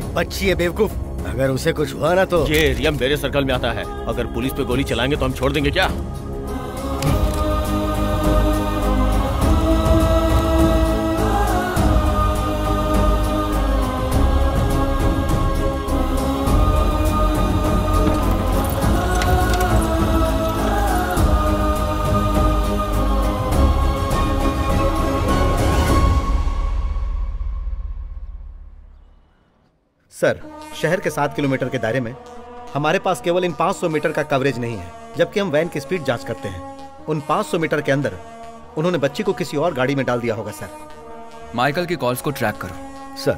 अंदर एक बच्ची है बेवकूफ अगर उसे कुछ हुआ ना तो ये एरिया मेरे सर्कल में आता है अगर पुलिस पे गोली चलाएंगे तो हम छोड़ देंगे क्या सर शहर के सात किलोमीटर के दायरे में हमारे पास केवल इन 500 मीटर का कवरेज नहीं है जबकि हम वैन की स्पीड जांच करते हैं उन 500 मीटर के अंदर उन्होंने बच्ची को किसी और गाड़ी में डाल दिया होगा सर माइकल की कॉल्स को ट्रैक करो सर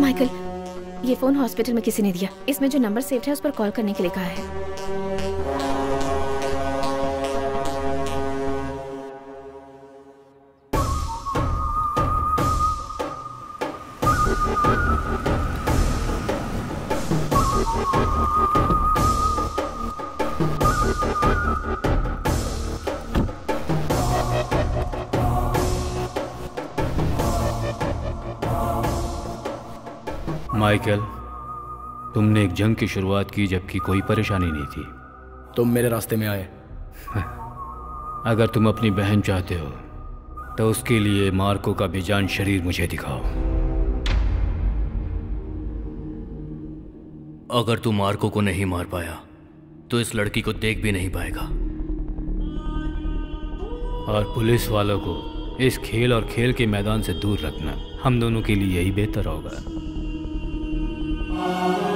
माइकल ये फोन हॉस्पिटल में किसी ने दिया इसमें जो नंबर सेव है उस पर कॉल करने के लिए कहा है माइकल तुमने एक जंग की शुरुआत की जबकि कोई परेशानी नहीं थी तुम मेरे रास्ते में आए अगर तुम अपनी बहन चाहते हो तो उसके लिए मार्को का बेजान शरीर मुझे दिखाओ अगर तू मार्को को नहीं मार पाया तो इस लड़की को देख भी नहीं पाएगा और पुलिस वालों को इस खेल और खेल के मैदान से दूर रखना हम दोनों के लिए यही बेहतर होगा Father.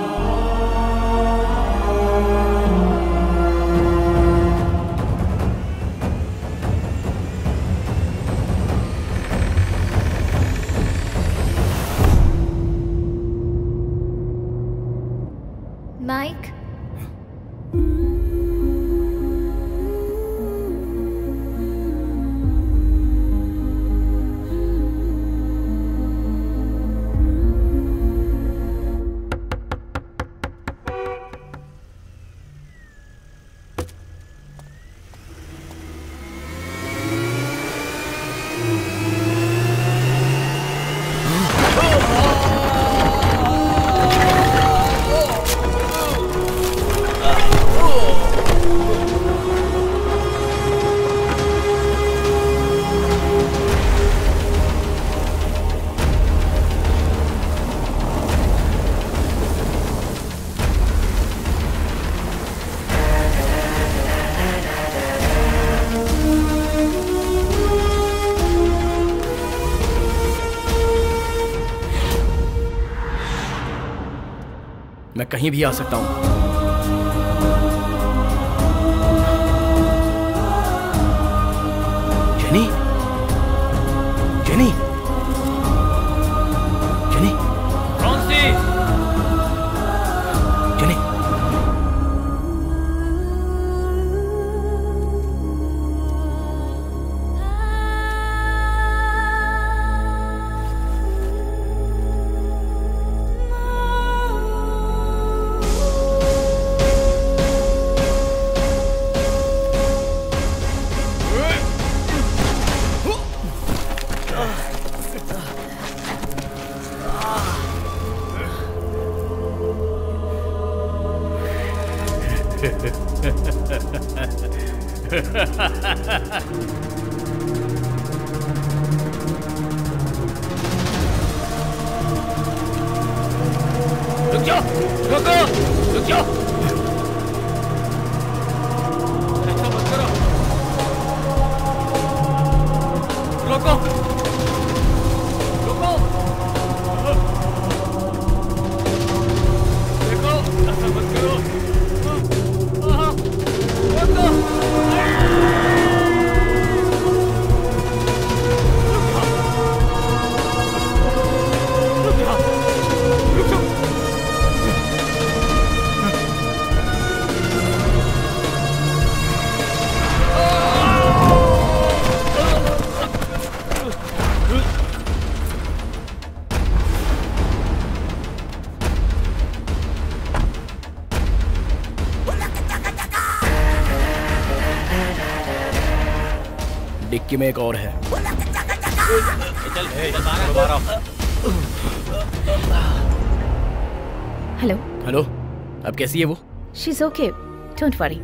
कहीं भी आ सकता हूँ में एक और है हेलो हेलो अब कैसी है वो शीज ओके डोंट वरी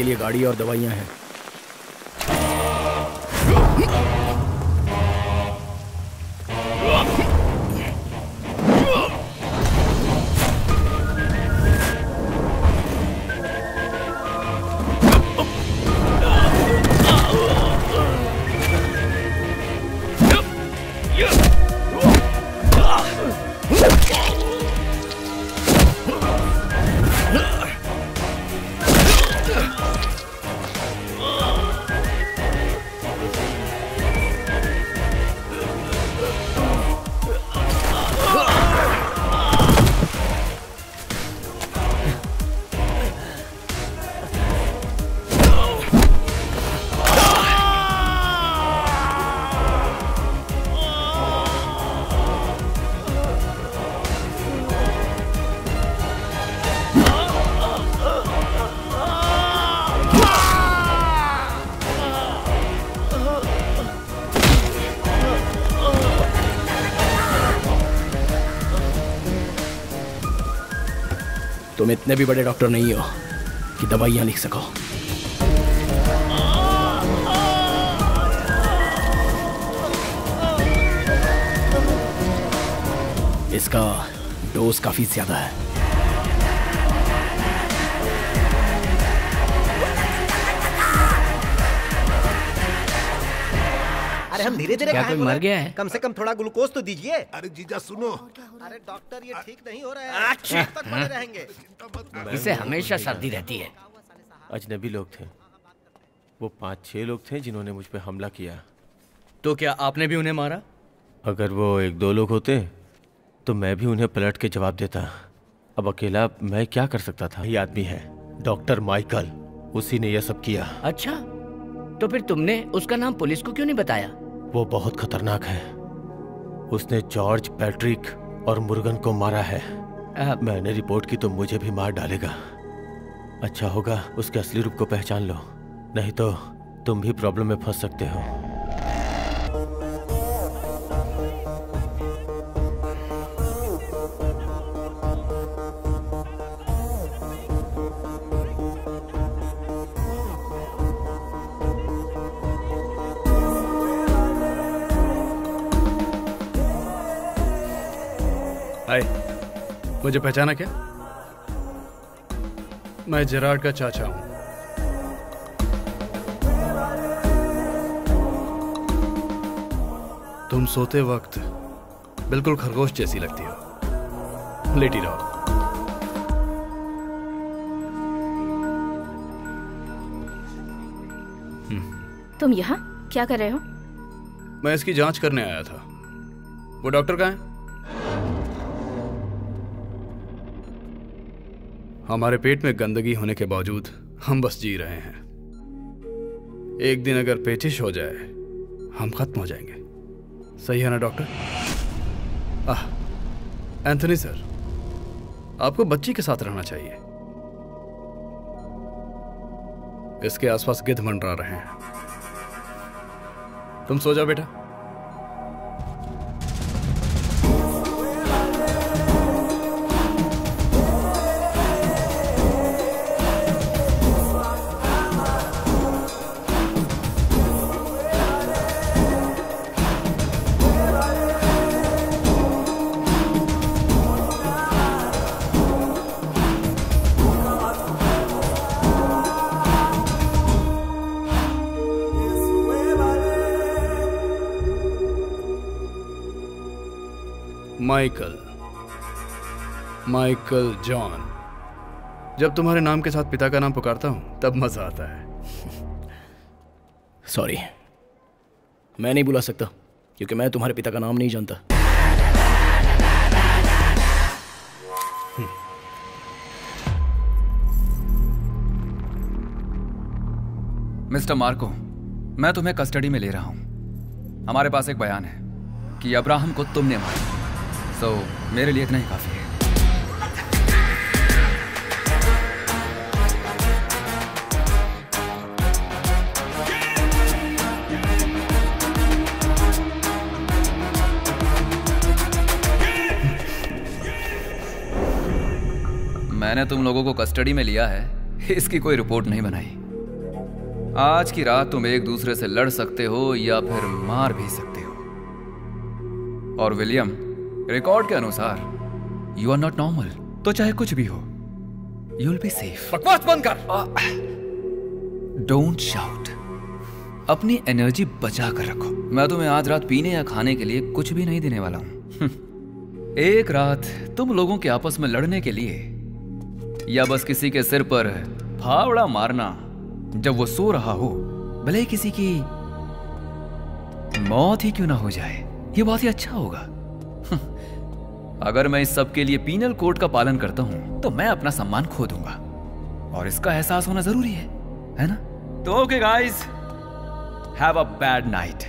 के लिए गाड़ी और दवाइयाँ हैं तुम इतने भी बड़े डॉक्टर नहीं हो कि दवाइयां लिख सको इसका डोज काफ़ी ज़्यादा है अरे हम धीरे धीरे कोई मर गया है कम से कम थोड़ा ग्लूकोज तो दीजिए अरे जीजा सुनो अरे डॉक्टर ये ठीक नहीं हो रहा है अच्छा। तक रहेंगे इसे हमेशा सर्दी रहती है अजनबी लोग थे वो पांच छह लोग थे जिन्होंने मुझ पर हमला किया तो क्या आपने भी उन्हें मारा अगर वो एक दो लोग होते तो मैं भी उन्हें पलट के जवाब देता अब अकेला मैं क्या कर सकता था ये आदमी है डॉक्टर माइकल उसी ने यह सब किया अच्छा तो फिर तुमने उसका नाम पुलिस को क्यों नहीं बताया वो बहुत खतरनाक है उसने जॉर्ज पैट्रिक और मुर्गन को मारा है आ, मैंने रिपोर्ट की तो मुझे भी मार डालेगा अच्छा होगा उसके असली रूप को पहचान लो नहीं तो तुम भी प्रॉब्लम में फंस सकते हो मुझे पहचाना क्या मैं जराड़ का चाचा हूं तुम सोते वक्त बिल्कुल खरगोश जैसी लगती हो लेटी रहो हम्म। तुम यहां क्या कर रहे हो मैं इसकी जांच करने आया था वो डॉक्टर कहा है हमारे पेट में गंदगी होने के बावजूद हम बस जी रहे हैं एक दिन अगर पेचिश हो जाए हम खत्म हो जाएंगे सही है ना डॉक्टर आह एंथनी सर आपको बच्ची के साथ रहना चाहिए इसके आसपास गिद्ध मंडरा रहे हैं तुम सो जाओ बेटा माइकल जॉन जब तुम्हारे नाम के साथ पिता का नाम पुकारता हूं तब मज़ा आता है सॉरी मैं नहीं बुला सकता क्योंकि मैं तुम्हारे पिता का नाम नहीं जानता मिस्टर मार्को मैं तुम्हें कस्टडी में ले रहा हूं हमारे पास एक बयान है कि अब्राहम को तुमने मारा सो so, मेरे लिए इतना ही काफी है मैंने तुम लोगों को कस्टडी में लिया है इसकी कोई रिपोर्ट नहीं बनाई आज की रात तुम एक दूसरे से लड़ सकते हो या फिर मार भी सकते हो और विलियम रिकॉर्ड के अनुसार यू आर नॉट नॉर्मल तो चाहे कुछ भी हो यूल बी सेफ बकवास बंद कर डोंट शाउट अपनी एनर्जी बचा कर रखो मैं तुम्हें आज रात पीने या खाने के लिए कुछ भी नहीं देने वाला हूं एक रात तुम लोगों के आपस में लड़ने के लिए या बस किसी के सिर पर फावड़ा मारना जब वो सो रहा हो भले ही किसी की मौत ही क्यों ना हो जाए ये बहुत ही अच्छा होगा हम्म, अगर मैं इस सब के लिए पीनल कोड का पालन करता हूं तो मैं अपना सम्मान खो दूंगा और इसका एहसास होना जरूरी है है ना तो okay guys have a bad night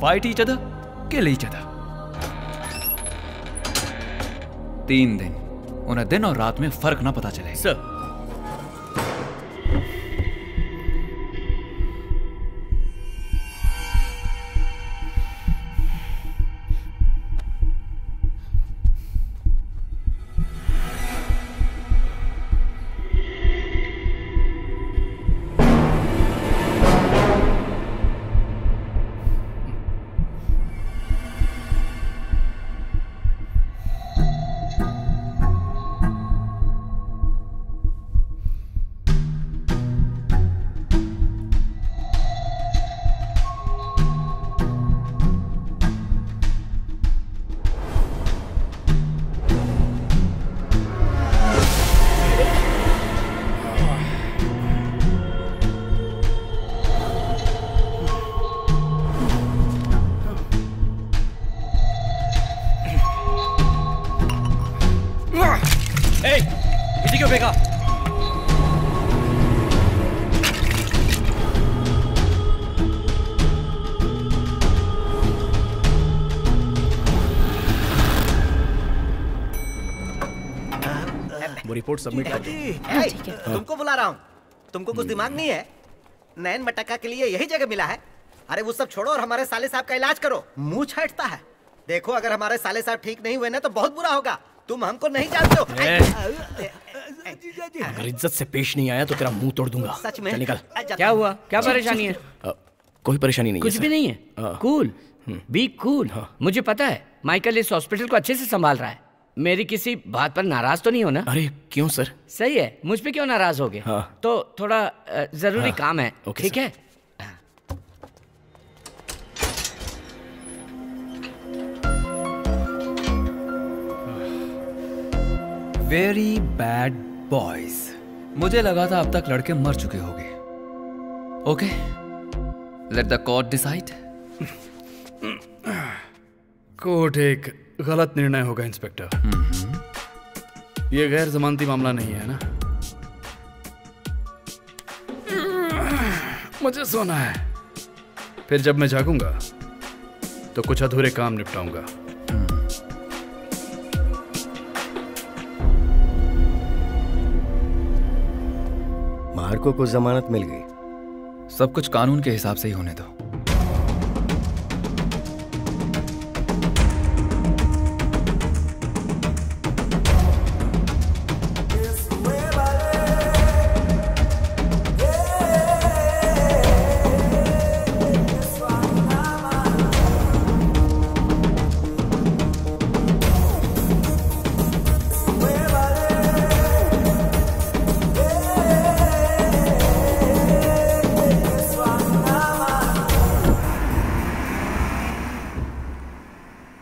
fight each other kill each other तीन दिन उन्हें दिन और रात में फर्क ना पता चले सर रिपोर्ट सबमिट कर हाँ, तुमको बुला रहा हूँ तुमको कुछ दिमाग नहीं है नयन मटका के लिए यही जगह मिला है अरे वो सब छोड़ो और हमारे साले साहब का इलाज करो मुँह छटता है देखो अगर हमारे साले साहब ठीक नहीं हुए ना तो बहुत बुरा होगा तुम हमको नहीं जानते हो अगर इज्जत से पेश नहीं आया तो तेरा मुंह तोड़ दूंगा सच में निकल क्या हुआ क्या परेशानी है कोई परेशानी नहीं कुछ भी नहीं है कूल बी कूल मुझे पता है माइकल इस हॉस्पिटल को अच्छे से संभाल रहा है मेरी किसी बात पर नाराज तो नहीं हो ना अरे क्यों सर सही है मुझ पे क्यों नाराज हो गए हाँ। तो थोड़ा जरूरी हाँ। काम है ठीक है वेरी बैड बॉयज मुझे लगा था अब तक लड़के मर चुके होंगे okay let the court decide court एक गलत निर्णय होगा इंस्पेक्टर ये गैर जमानती मामला नहीं है ना मुझे सोना है फिर जब मैं जागूंगा तो कुछ अधूरे काम निपटाऊंगा मार्को को जमानत मिल गई सब कुछ कानून के हिसाब से ही होने दो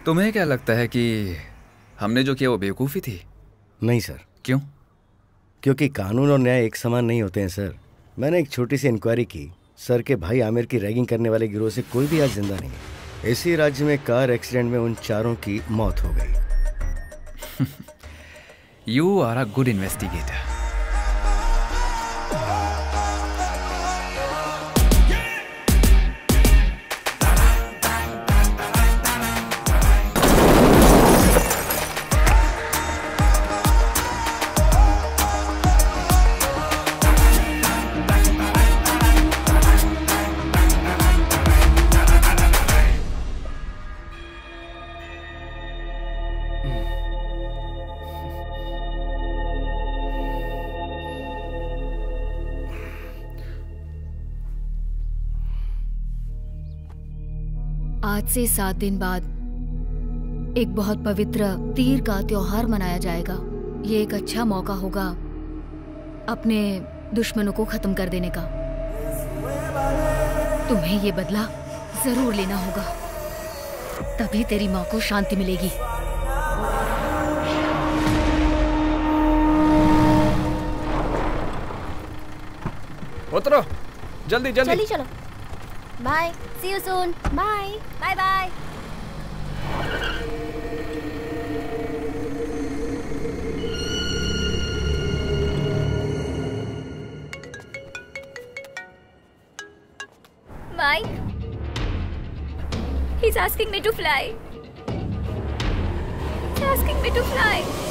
तुम्हें क्या लगता है कि हमने जो किया वो बेवकूफ़ी थी नहीं सर क्यों क्योंकि कानून और न्याय एक समान नहीं होते हैं सर मैंने एक छोटी सी इंक्वायरी की सर के भाई आमिर की रैगिंग करने वाले गिरोह से कोई भी आज जिंदा नहीं है इसी राज्य में कार एक्सीडेंट में उन चारों की मौत हो गई you are a good investigator आज से सात दिन बाद एक बहुत पवित्र तीर का त्योहार मनाया जाएगा ये एक अच्छा मौका होगा अपने दुश्मनों को खत्म कर देने का तुम्हें ये बदला जरूर लेना होगा तभी तेरी माँ को शांति मिलेगी उतरो जल्दी जल्दी चलो Bye. See you soon. Bye. Bye bye. Mike? He's asking me to fly. He's asking me to fly.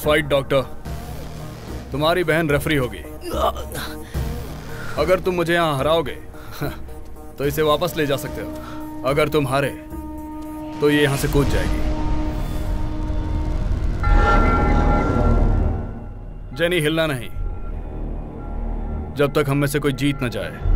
Let's fight doctor तुम्हारी बहन रेफरी होगी अगर तुम मुझे यहां हराओगे तो इसे वापस ले जा सकते हो अगर तुम हारे तो ये यहां से कूद जाएगी जेनी हिलना नहीं जब तक हम में से कोई जीत ना जाए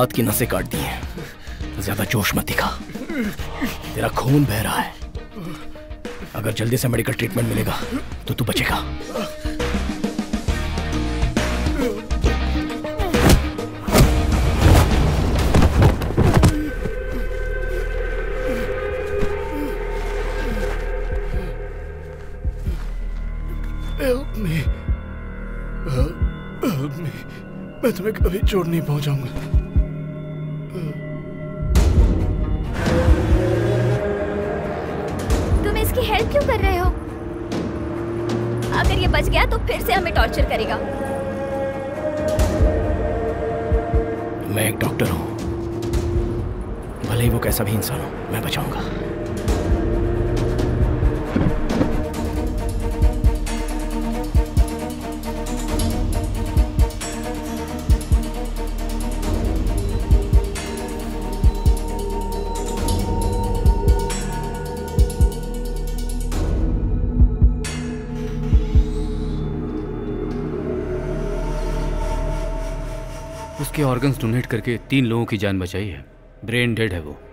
हाथ की नसें काट दी हैं ज्यादा जोश मत दिखा तेरा खून बह रहा है अगर जल्दी से मेडिकल ट्रीटमेंट मिलेगा तो तू बचेगा Help me. Help me. मैं तुम्हें कभी छोड़ नहीं पहुंचाऊंगा करेगा मैं एक डॉक्टर हूं भले ही वो कैसा भी इंसान हो मैं बचाऊंगा ऑर्गन्स डोनेट करके तीन लोगों की जान बचाई है ब्रेन डेड है वो